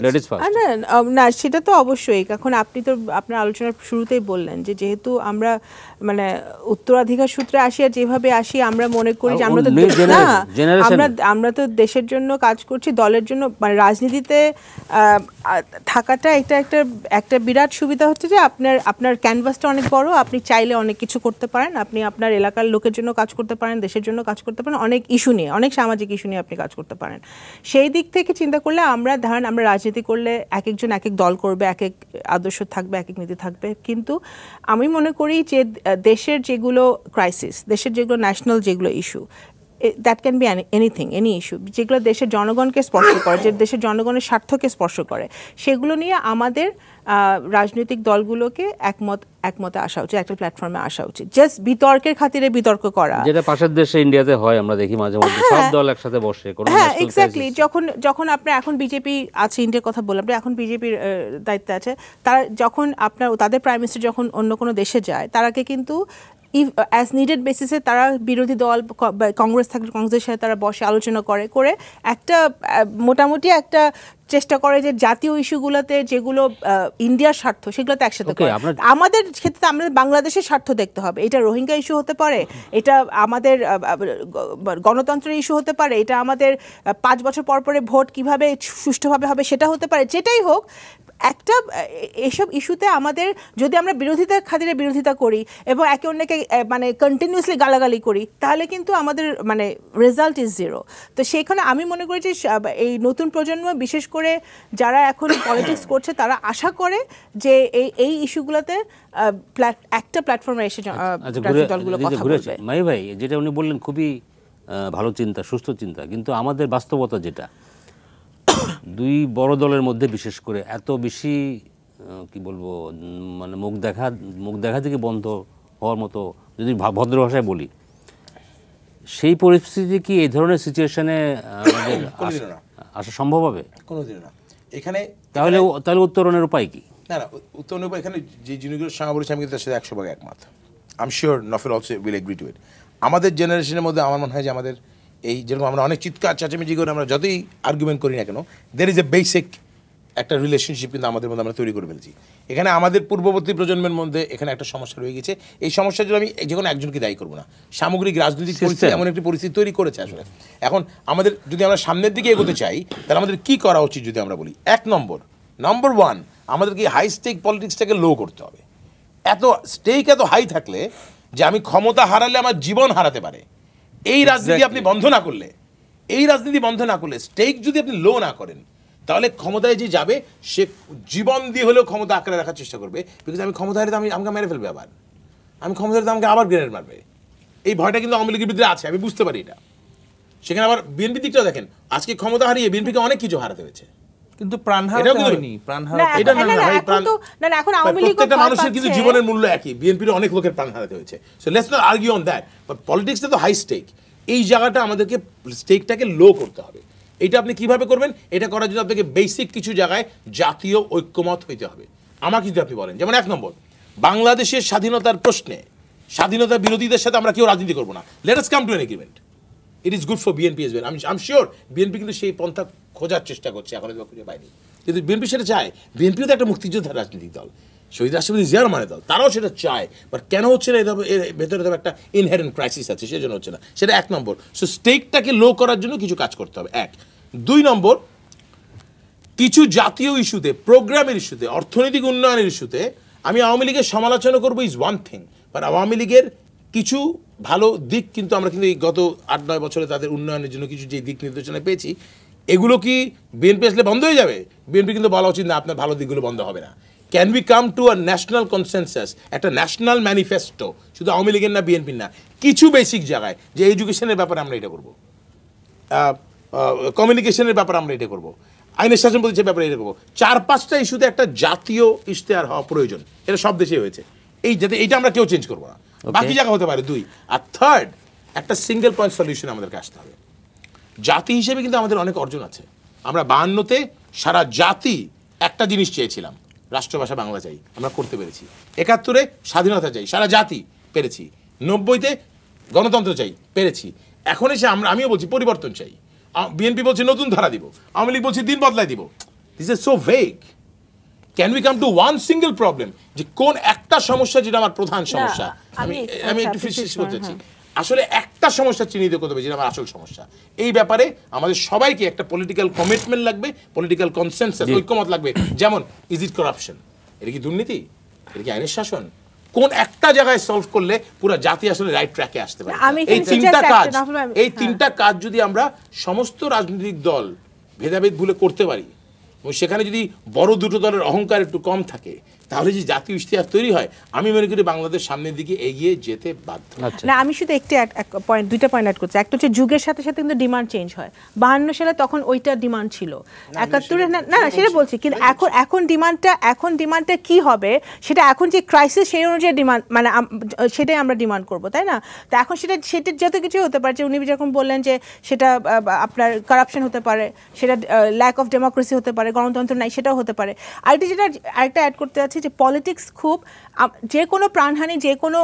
লেডিস ফার্স্ট না না সেটা তো অবশ্যই। এখন আপনি তো আপনার আলোচনার শুরুতেই বললেন যে যেহেতু আমরা মানে উত্তরাধিকার সূত্রে আসি আর যেভাবে আসি আমরা মনে করি যে আমরা তো না আমরা আমরা তো দেশের জন্য কাজ করছি দলের জন্য মানে রাজনীতিতে থাকাটা এটা একটা একটা বিরাট সুবিধা হচ্ছে যে আপনার আপনার ক্যানভাসটা অনেক বড় আপনি চাইলে অনেক কিছু করতে পারেন আপনি আপনার এলাকার লোকের জন্য কাজ করতে পারেন দেশের জন্য কাজ করতে পারেন অনেক ইস্যু নিয়ে অনেক সামাজিক ইস্যু নিয়ে আপনি কাজ করতে পারেন। সেই দিক থেকে চিন্তা করলে আমরা ধরেন আমরা রাজনীতি করলে এক একজন এক এক দল করবে এক এক আদর্শ থাকবে এক এক নীতি থাকবে কিন্তু আমি মনে করি যে দেশের যেগুলো ক্রাইসিস দেশের যেগুলো ন্যাশনাল যেগুলো issue that can be anything any issue যেগুলো দেশের জনগণকে স্পর্শ করে যে দেশের জনগণের স্বার্থকে স্পর্শ করে সেগুলো নিয়ে আমাদের রাজনৈতিক দলগুলোকে একমত একমতে আসা উচিত একটা প্ল্যাটফর্মে আসা উচিত। জাস্ট বিতর্কের খাতিরে বিতর্ক করা। যেটা পাশের দেশে ইন্ডিয়াতে হয় আমরা দেখি মাঝে মধ্যে। সব দল একসাথে বসে কোনো হ্যাঁ এক্স্যাক্টলি যখন যখন আপনার এখন বিজেপি আছে ইন্ডিয়ার কথা বললাম আপনি এখন বিজেপির দায়িত্বে আছে। তারা যখন আপনার তাদের প্রাইম মিনিস্টার যখন অন্য কোনো দেশে যায় তারাকে কিন্তু অ্যাজ নিডেড বেসিসে তারা বিরোধী দল কংগ্রেস থাকলে কংগ্রেসের সাথে তারা বসে আলোচনা করে করে একটা মোটামুটি একটা চেষ্টা করে যে জাতীয় ইস্যুগুলোতে যেগুলো ইন্ডিয়ার স্বার্থ সেগুলোতে একসাথে করে। আমাদের ক্ষেত্রে আমাদের বাংলাদেশের স্বার্থ দেখতে হবে। এটা রোহিঙ্গা ইস্যু হতে পারে এটা আমাদের গণতন্ত্রের ইস্যু হতে পারে এটা আমাদের পাঁচ বছর পর পরে ভোট কীভাবে সুষ্ঠুভাবে হবে সেটা হতে পারে যেটাই হোক একটা এসব ইস্যুতে আমাদের যদি আমরা বিরোধিতার খাতিরে বিরোধিতা করি এবং একে অন্যকে মানে কন্টিনিউসলি গালাগালি করি তাহলে কিন্তু আমাদের মানে রেজাল্ট ইজ জিরো তো সেইখানে আমি মনে করি যে এই নতুন প্রজন্ম বিশেষ করে যারা এখন পলিটিক্স করছে তারা আশা করে যে এই এই ইস্যুগুলোতে একটা প্ল্যাটফর্মে এসে আচ্ছা ঘুরে দলগুলো কথা বলবে। মাই ভাই যেটা উনি বললেন খুবই ভালো চিন্তা সুস্থ চিন্তা কিন্তু আমাদের বাস্তবতা যেটা দুই বড় দলের মধ্যে বিশেষ করে এত বেশি কি বলব মানে মুখ দেখা মুখ দেখা থেকে বন্ধ হওয়ার মতো যদি ভদ্র ভাষায় বলি সেই পরিস্থিতি কি এই ধরনের সিচুয়েশনে আমাদের। আসা- সম্ভব হবে? কোনোদিনও না। এখানে তাহলে তাহলে উত্তরণের উপায় কি? না না উত্তরণের উপায় এখানে যে জিনিসগুলো সঙ্গে বলেছি আমি কিন্তু তার সাথে একশো ভাগ একমত। I'm sure Nowfel also will agree to it আমাদের জেনারেশনের মধ্যে আমার মনে হয় যে আমাদের এই যেরকম আমরা অনেক চিৎকার চেঁচামেচি করে আমরা যতই আর্গুমেন্ট করি না কেন দের ইজ এ বেসিক একটা রিলেশনশিপ কিন্তু আমাদের মধ্যে আমরা তৈরি করে ফেলছি। এখানে আমাদের পূর্ববর্তী প্রজন্মের মধ্যে এখানে একটা সমস্যা রয়ে গেছে। এই সমস্যার জন্য আমি যে কোনো একজনকে দায়ী করব না। সামগ্রিক রাজনৈতিক পরিস্থিতি এমন একটি পরিস্থিতি তৈরি করেছে আসলে। এখন আমাদের যদি আমরা সামনের দিকে এগোতে চাই তাহলে আমাদের কি করা উচিত যদি আমরা বলি? এক নম্বর নম্বর ওয়ান আমাদেরকে হাই স্টেক পলিটিক্সটাকে লো করতে হবে। এত স্টেক এত হাই থাকলে যে আমি ক্ষমতা হারালে আমার জীবন হারাতে পারে। এই রাজনীতি আপনি বন্ধ না করলে এই রাজনীতি বন্ধ না করলে স্টেক যদি আপনি লো না করেন তাহলে ক্ষমতায় যে যাবে সে জীবন দিয়ে হলেও ক্ষমতা আঁকড়ে রাখার চেষ্টা করবে বিকজ আমি ক্ষমতা হারিয়ে আমি আমাকে মেরে ফেলবে আবার। আমি ক্ষমতা হারিয়ে আমাকে আবার গ্রেনেড মারবে। এই ভয়টা কিন্তু আওয়ামী লীগের বিরুদ্ধে আছে আমি বুঝতে পারি এটা। সেখানে আবার বিএনপি দিকটাও দেখেন আজকে ক্ষমতা হারিয়ে বিএনপিকে অনেক কিছু হারাতে হয়েছে। কিন্তু কিন্তু- হয়নি প্রাণ এটা না, না, না, না, ভাই, প্রাণ- না, না, এখন আওয়ামী লীগও প্রত্যেকটা মানুষের কিন্তু জীবনের মূল্য একই বিএনপির অনেক লোকের প্রাণ হারাতে হয়েছে so let's not argue on that but পলিটিক্সটা তো হাই স্টেক এই জায়গাটা আমাদেরকে স্টেকটাকে লো করতে হবে। এটা আপনি কীভাবে করবেন? এটা করার জন্য আপনাকে বেসিক কিছু জায়গায় জাতীয় ঐক্যমত হইতে হবে। আমাকে যদি আপনি বলেন যেমন এক নম্বর বাংলাদেশের স্বাধীনতার প্রশ্নে স্বাধীনতা বিরোধীদের সাথে আমরা কেউ রাজনীতি করব না। Let us come to an agreement it is good for BNP as well আমি আম শিওর বিএনপি কিন্তু সেই পন্থা খোঁজার চেষ্টা করছে, এখন খুঁজে পায়নি। কিন্তু বিএনপি সেটা চায়। বিএনপিও তো একটা মুক্তিযোদ্ধার রাজনৈতিক দল। শহীদ রাষ্ট্রপতি জিয়ার মানে দল। তারাও সেটা চায়। বাট কেন হচ্ছে না এর ভেতরে তো একটা ইনহেরেন্ট ক্রাইসিস আছে, সেজন্য হচ্ছে না। সেটা এক নম্বর। সো স্টেকটাকে লো করার জন্য কিছু কাজ করতে হবে। এক। দুই নম্বর, কিছু জাতীয় ইস্যুতে প্রোগ্রামের ইস্যুতে, অর্থনৈতিক উন্নয়নের ইস্যুতে আমি আওয়ামী লীগের সমালোচনা করব is one thing but Awami লীগের কিছু ভালো দিক কিন্তু আমরা কিন্তু এই গত আট, নয় বছরে তাদের উন্নয়নের জন্য কিছু যে দিক নির্দেশনা পেয়েছি এগুলো কি বিএনপি আসলে বন্ধ হয়ে যাবে? বিএনপি কিন্তু বলা উচিত না আপনার ভালো দিকগুলো বন্ধ হবে না। Can be come to a national consensus একটা ন্যাশনাল ম্যানিফেস্টো শুধু আওয়ামী লীগের না বিএনপির না। কিছু বেসিক জায়গায় যে এডুকেশনের ব্যাপারে আমরা এটা করব। কমিউনিকেশনের ব্যাপারে আমরা এটা করব। আইনের শাসন প্রতিষ্ঠার ব্যাপারে এটা করব। চার পাঁচটা ইস্যুতে একটা জাতীয় ইশতেহার হওয়া প্রয়োজন। এটা সব দেশে হয়েছে। এই যাতে এইটা আমরা কেউ চেঞ্জ করব না। বাকি জায়গা হতে পারে দুই। আর থার্ড একটা সিঙ্গেল পয়েন্ট সলিউশন আমাদেরকে আসতে হবে। জাতি হিসেবে কিন্তু আমাদের অনেক অর্জন আছে। আমরা বাহান্নতে সারা জাতি একটা জিনিস চেয়েছিলাম রাষ্ট্রভাষা বাংলা চাই আমরা করতে পেরেছি। একাত্তরে স্বাধীনতা চাই সারা জাতি পেরেছি। নব্বইতে গণতন্ত্র চাই পেরেছি। এখন এসে আমরা আমিও বলছি পরিবর্তন চাই। বিএনপি বলছে নতুন ধারা দিব আওয়ামী লীগ বলছে দিন বদলাই দিব। This is so vague can we come to one single problem যে কোন একটা সমস্যা যেটা আমার প্রধান সমস্যা? আমি আমি- আচ্ছা, একটু ফিস শেষ করতে চাচ্ছি। আসলে একটা সমস্যা চিহ্নিত করতে হবে যেটা আমার আসল সমস্যা। এই ব্যাপারে আমাদের সবাইকে একটা পলিটিক্যাল কমিটমেন্ট লাগবে পলিটিক্যাল কনসেন্সাস ঐক্যমত লাগবে। যেমন ইজ ইট করাপশন এটা কি দুর্নীতি? এটা কি আইনের শাসন? কোন একটা জায়গায় সলভ করলে পুরো জাতি আসলে রাইট ট্র্যাকে আসতে পারে? এই তিনটা কাজ এই তিনটা কাজ যদি আমরা সমস্ত রাজনৈতিক দল ভেদাভেদ ভুলে করতে পারি এবং সেখানে যদি বড় দুটো দলের অহংকার একটু কম থাকে তাহলে যে জাতীয় ইশতেহার তৈরি হয় আমি মনে করি বাংলাদেশ সামনের দিকে এগিয়ে যেতে বাধ্য। আচ্ছা। না আমি শুধু একটি পয়েন্ট দুইটা পয়েন্ট অ্যাড করছি। একটা হচ্ছে যুগের সাথে সাথে কিন্তু ডিমান্ড চেঞ্জ হয়। বাহান্ন সালে তখন ওইটা ডিমান্ড ছিল। একাত্তরে না না সেটা বলছি। কিন্তু এখন এখন ডিমান্ডটা এখন ডিমান্ডটা কি হবে সেটা এখন যে ক্রাইসিস সেই অনুযায়ী ডিমান্ড মানে সেটাই আমরা ডিমান্ড করব তাই না? তো এখন সেটা সেটা যত কিছু হতে পারে যে উনি যখন বললেন যে সেটা আপনার কারাপশন হতে পারে সেটা ল্যাক অফ ডেমোক্রেসি হতে পারে গণতন্ত্র নাই সেটাও হতে পারে। আরেকটি যেটা আরেকটা অ্যাড করতে যাচ্ছি যে পলিটিক্স খুব যে কোনো প্রাণহানি যে কোনো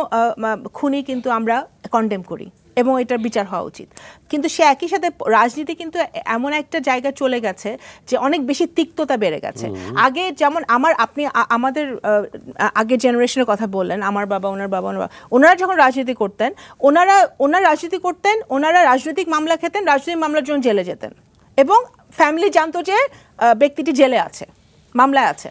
খুনি কিন্তু আমরা কন্ডেম করি এবং এটার বিচার হওয়া উচিত। কিন্তু সে একই সাথে রাজনীতি কিন্তু এমন একটা জায়গায় চলে গেছে যে অনেক বেশি তিক্ততা বেড়ে গেছে। আগে যেমন আমার আপনি আমাদের আগের জেনারেশনের কথা বললেন আমার বাবা ওনার বাবা ওনার বাবা ওনারা যখন রাজনীতি করতেন ওনারা ওনারা রাজনীতি করতেন ওনারা রাজনৈতিক মামলা খেতেন রাজনৈতিক মামলার জন্য জেলে যেতেন। এবং ফ্যামিলি জানতো যে ব্যক্তিটি জেলে আছে মামলায় আছে।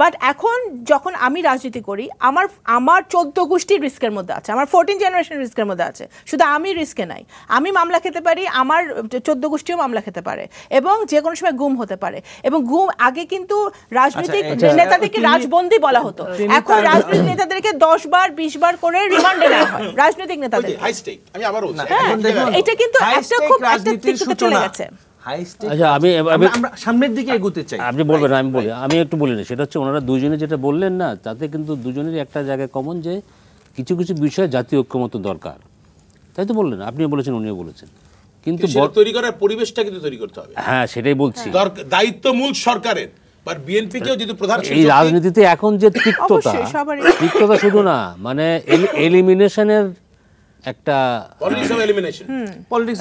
বাট এখন যখন আমি রাজনীতি করি আমার আমার চোদ্দ গোষ্ঠী রিস্কের মধ্যে আছে আমার ফোরটিন জেনারেশন রিস্কের মধ্যে আছে। শুধু আমি রিস্কে নাই। আমি মামলা খেতে পারি আমার চোদ্দ গোষ্ঠীও মামলা খেতে পারে। এবং যে কোনো সময় গুম হতে পারে। এবং গুম আগে কিন্তু রাজনৈতিক আচ্ছা, নেতাদেরকে রাজবন্দি বলা হতো। এখন রাজনৈতিক নেতাদেরকে দশ বার বিশ বার করে রিমান্ডে নেওয়া হয় রাজনৈতিক নেতাদের হাই স্টেক আমি আবার বলছি। হ্যাঁ, এটা কিন্তু একটা খুব একটা রাজনীতির চলে গেছে। আচ্ছা, আমি- আমি- আমরা- আমরা সামনের দিকে এগোতে চাই। আপনি বলবেন আমি বলি আমি একটু বলি না সেটা হচ্ছে ওনারা দুজনে যেটা বললেন না তাতে কিন্তু দুজনেরই একটা জায়গায় কমন যে কিছু কিছু বিষয়ে জাতীয় ঐক্যমত দরকার। তাই তো বললেন আপনিও বলেছেন উনিও বলেছেন। কিন্তু তৈরি করার পরিবেশটা কিন্তু তৈরি করতে হবে। হ্যাঁ সেটাই বলছি। দরকার- দায়িত্ব মূল সরকারের প্রধান এই রাজনীতিতে এখন যে। তিক্ততা শুধু না মানে এলিমিনেশনের একটা Politics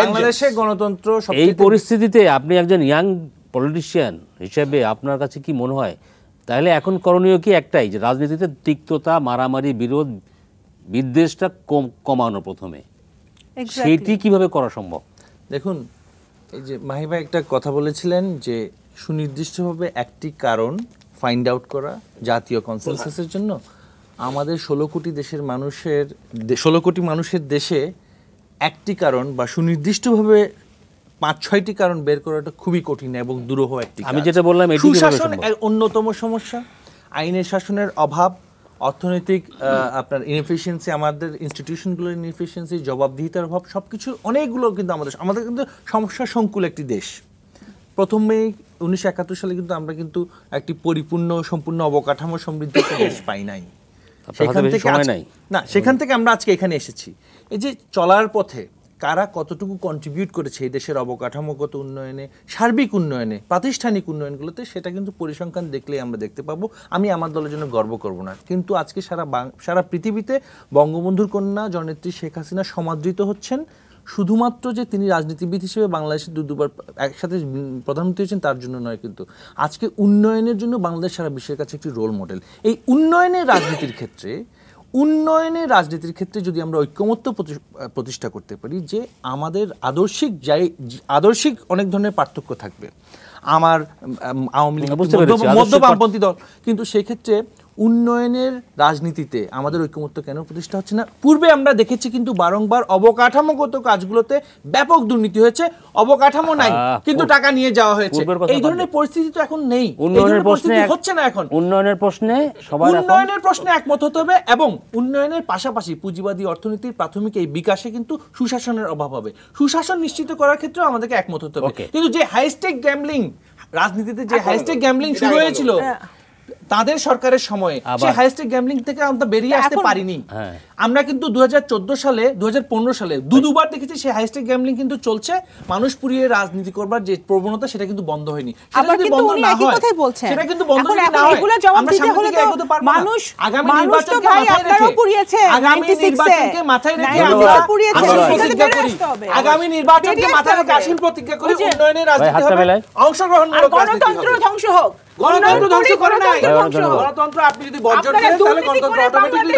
বাংলাদেশে গণতন্ত্র এই পরিস্থিতিতে আপনি একজন ইয়াং পলিটিশিয়ান হিসেবে আপনার কাছে কি মনে হয়? তাহলে এখন করণীয় কি একটাই? যে রাজনীতিতে তিক্ততা মারামারি বিরোধ বিদ্বেষটা কম কমানো প্রথমে. সেইটি কীভাবে করা সম্ভব? দেখুন এই যে মাহিবা একটা কথা বলেছিলেন যে সুনির্দিষ্টভাবে একটি কারণ ফাইন্ড আউট করা জাতীয় কনসেনসাসের জন্য। আমাদের ষোলো কোটি দেশের মানুষের ষোলো কোটি মানুষের দেশে একটি কারণ বা সুনির্দিষ্টভাবে পাঁচ ছয়টি কারণ বের করাটা খুবই কঠিন এবং দুরূহ একটি আমি যেটা বললাম, সুশাসন অন্যতম সমস্যা। আইনের শাসনের অভাব অর্থনৈতিক আপনার ইনএফিসিয়েন্সি আমাদের ইনস্টিটিউশনগুলোর ইনএফিসিয়েন্সি জবাবদিহিতার অভাব সব কিছু অনেকগুলো কিন্তু আমাদের আমাদের কিন্তু সমস্যা সংকুল একটি দেশ। প্রথমে উনিশশো একাত্তর সালে কিন্তু আমরা কিন্তু একটি পরিপূর্ণ সম্পূর্ণ অবকাঠামো সমৃদ্ধ একটা দেশ পাই নাই। আজ- নাই। না সেখান থেকে আমরা আজকে এখানে এসেছি। এই যে চলার পথে কারা কতটুকু কন্ট্রিবিউট করেছে এই দেশের অবকাঠামোগত উন্নয়নে সার্বিক উন্নয়নে প্রাতিষ্ঠানিক উন্নয়নগুলোতে সেটা কিন্তু পরিসংখ্যান দেখলেই আমরা দেখতে পাবো। আমি আমার দলের জন্য গর্ব করব না। কিন্তু আজকে সারা সারা পৃথিবীতে বঙ্গবন্ধুর কন্যা জনেত্রী শেখ হাসিনা সমাদৃত হচ্ছেন। শুধুমাত্র যে তিনি রাজনীতিবিদ হিসেবে বাংলাদেশে দু দুবার একসাথে প্রধানমন্ত্রী হয়েছেন তার জন্য নয় কিন্তু। আজকে উন্নয়নের জন্য বাংলাদেশ সারা বিশ্বের কাছে একটি রোল মডেল এই উন্নয়নের রাজনীতির ক্ষেত্রে উন্নয়নের রাজনীতির ক্ষেত্রে যদি আমরা ঐক্যমত্য প্রতি- প্রতিষ্ঠা করতে পারি যে আমাদের আদর্শিক যাই আদর্শিক অনেক ধরনের পার্থক্য থাকবে। আমার আওয়ামী লীগ না, বুঝতে পেরেছি। মধ্য বামপন্থী দল। কিন্তু সেক্ষেত্রে উন্নয়নের রাজনীতিতে আমাদের ঐক্যমত্য কেন প্রতিষ্ঠা হচ্ছে না? পূর্বে আমরা দেখেছি কিন্তু বারংবার অবকাঠামোগত কাজগুলোতে ব্যাপক দুর্নীতি হয়েছে। অবকাঠামো নাই কিন্তু টাকা নিয়ে যাওয়া হয়েছে। এই ধরনের পরিস্থিতি তো এখন নেই। উন্নয়নের প্রশ্নে হচ্ছে না এখন। উন্নয়নের প্রশ্নে সবার উন্নয়নের প্রশ্নে একমত হতে হবে এবং উন্নয়নের পাশাপাশি পুঁজিবাদী অর্থনীতির প্রাথমিক এই বিকাশে কিন্তু সুশাসনের অভাব হবে। সুশাসন নিশ্চিত করার ক্ষেত্রেও আমাদেরকে একমত হতে হবে। কিন্তু যে হাইস্টেক গ্যামলিং রাজনীতিতে যে হাইস্টেক গ্যামলিং শুরু হয়েছিল তাদের সরকারের সময়ে সেই হাইস্টেক গ্যামলিং থেকে আমরা বেরিয়ে আসতে পারিনি। হ্যাঁ। আমরা কিন্তু দু হাজার চোদ্দ সালে দু হাজার পনেরো সালে দু দুবার দেখেছি সেই হাইস্টেক গ্যামলিং কিন্তু চলছে। মানুষ পুড়িয়ে রাজনীতি করবার যে প্রবণতা সেটা কিন্তু বন্ধ হয়নি। সেটা যদি বন্ধ না হয়, সেটা কিন্তু বন্ধ যদি না হয়, আমরা দিতে দিকে এগোতে পারব মানুষ আগামী নির্বাচনকে মাথায় রেখে- পুড়িয়েছে আগামী নির্বাচনকে মাথায় রেখে আমরা এ পুড়িয়েছে, আসল সেটা প্রতিজ্ঞা বেরিয়ে করি। আগামী নির্বাচনকে মাথায় রেখে হবে। প্রতিজ্ঞা করি উন্নয়নের রাজনীতি হবে। রাজনীতি গণতন্ত্র ধ্বংস হোক। গণতন্ত্র ধ্বংস করে নাই। গণতন্ত্র ধ্বংস হোক। গণতন্ত্র আপনি যদি বর্জন করেন তাহলে গণতন্ত্র করে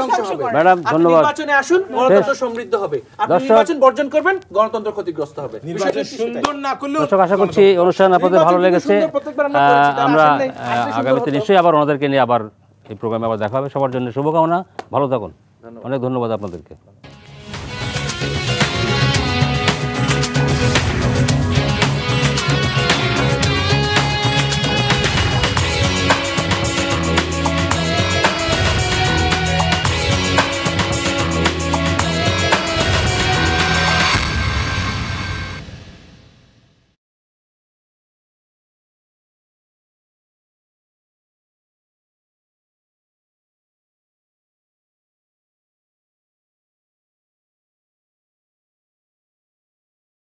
ধ্বংস ধ্বংস হবে। ম্যাডাম ধন্যবাদ। নির্বাচনে আসুন গণতন্ত্র সমৃদ্ধ হবে। আপনি নির্বাচন বর্জন করবেন গণতন্ত্র ক্ষতিগ্রস্ত হবে। নির্বাচন বিষয়টা হচ্ছে সেটাই। সুন্দর না করলেও দর্শক আশা করছি অনুষ্ঠান আপনাদের ভালো লেগেছে। আমরা আগামীতে নিশ্চয়ই আবার ওনাদেরকে নিয়ে আবার এই প্রোগ্রামে আবার দেখা হবে। সবার জন্য শুভকামনা ভালো থাকুন। অনেক ধন্যবাদ আপনাদেরকে।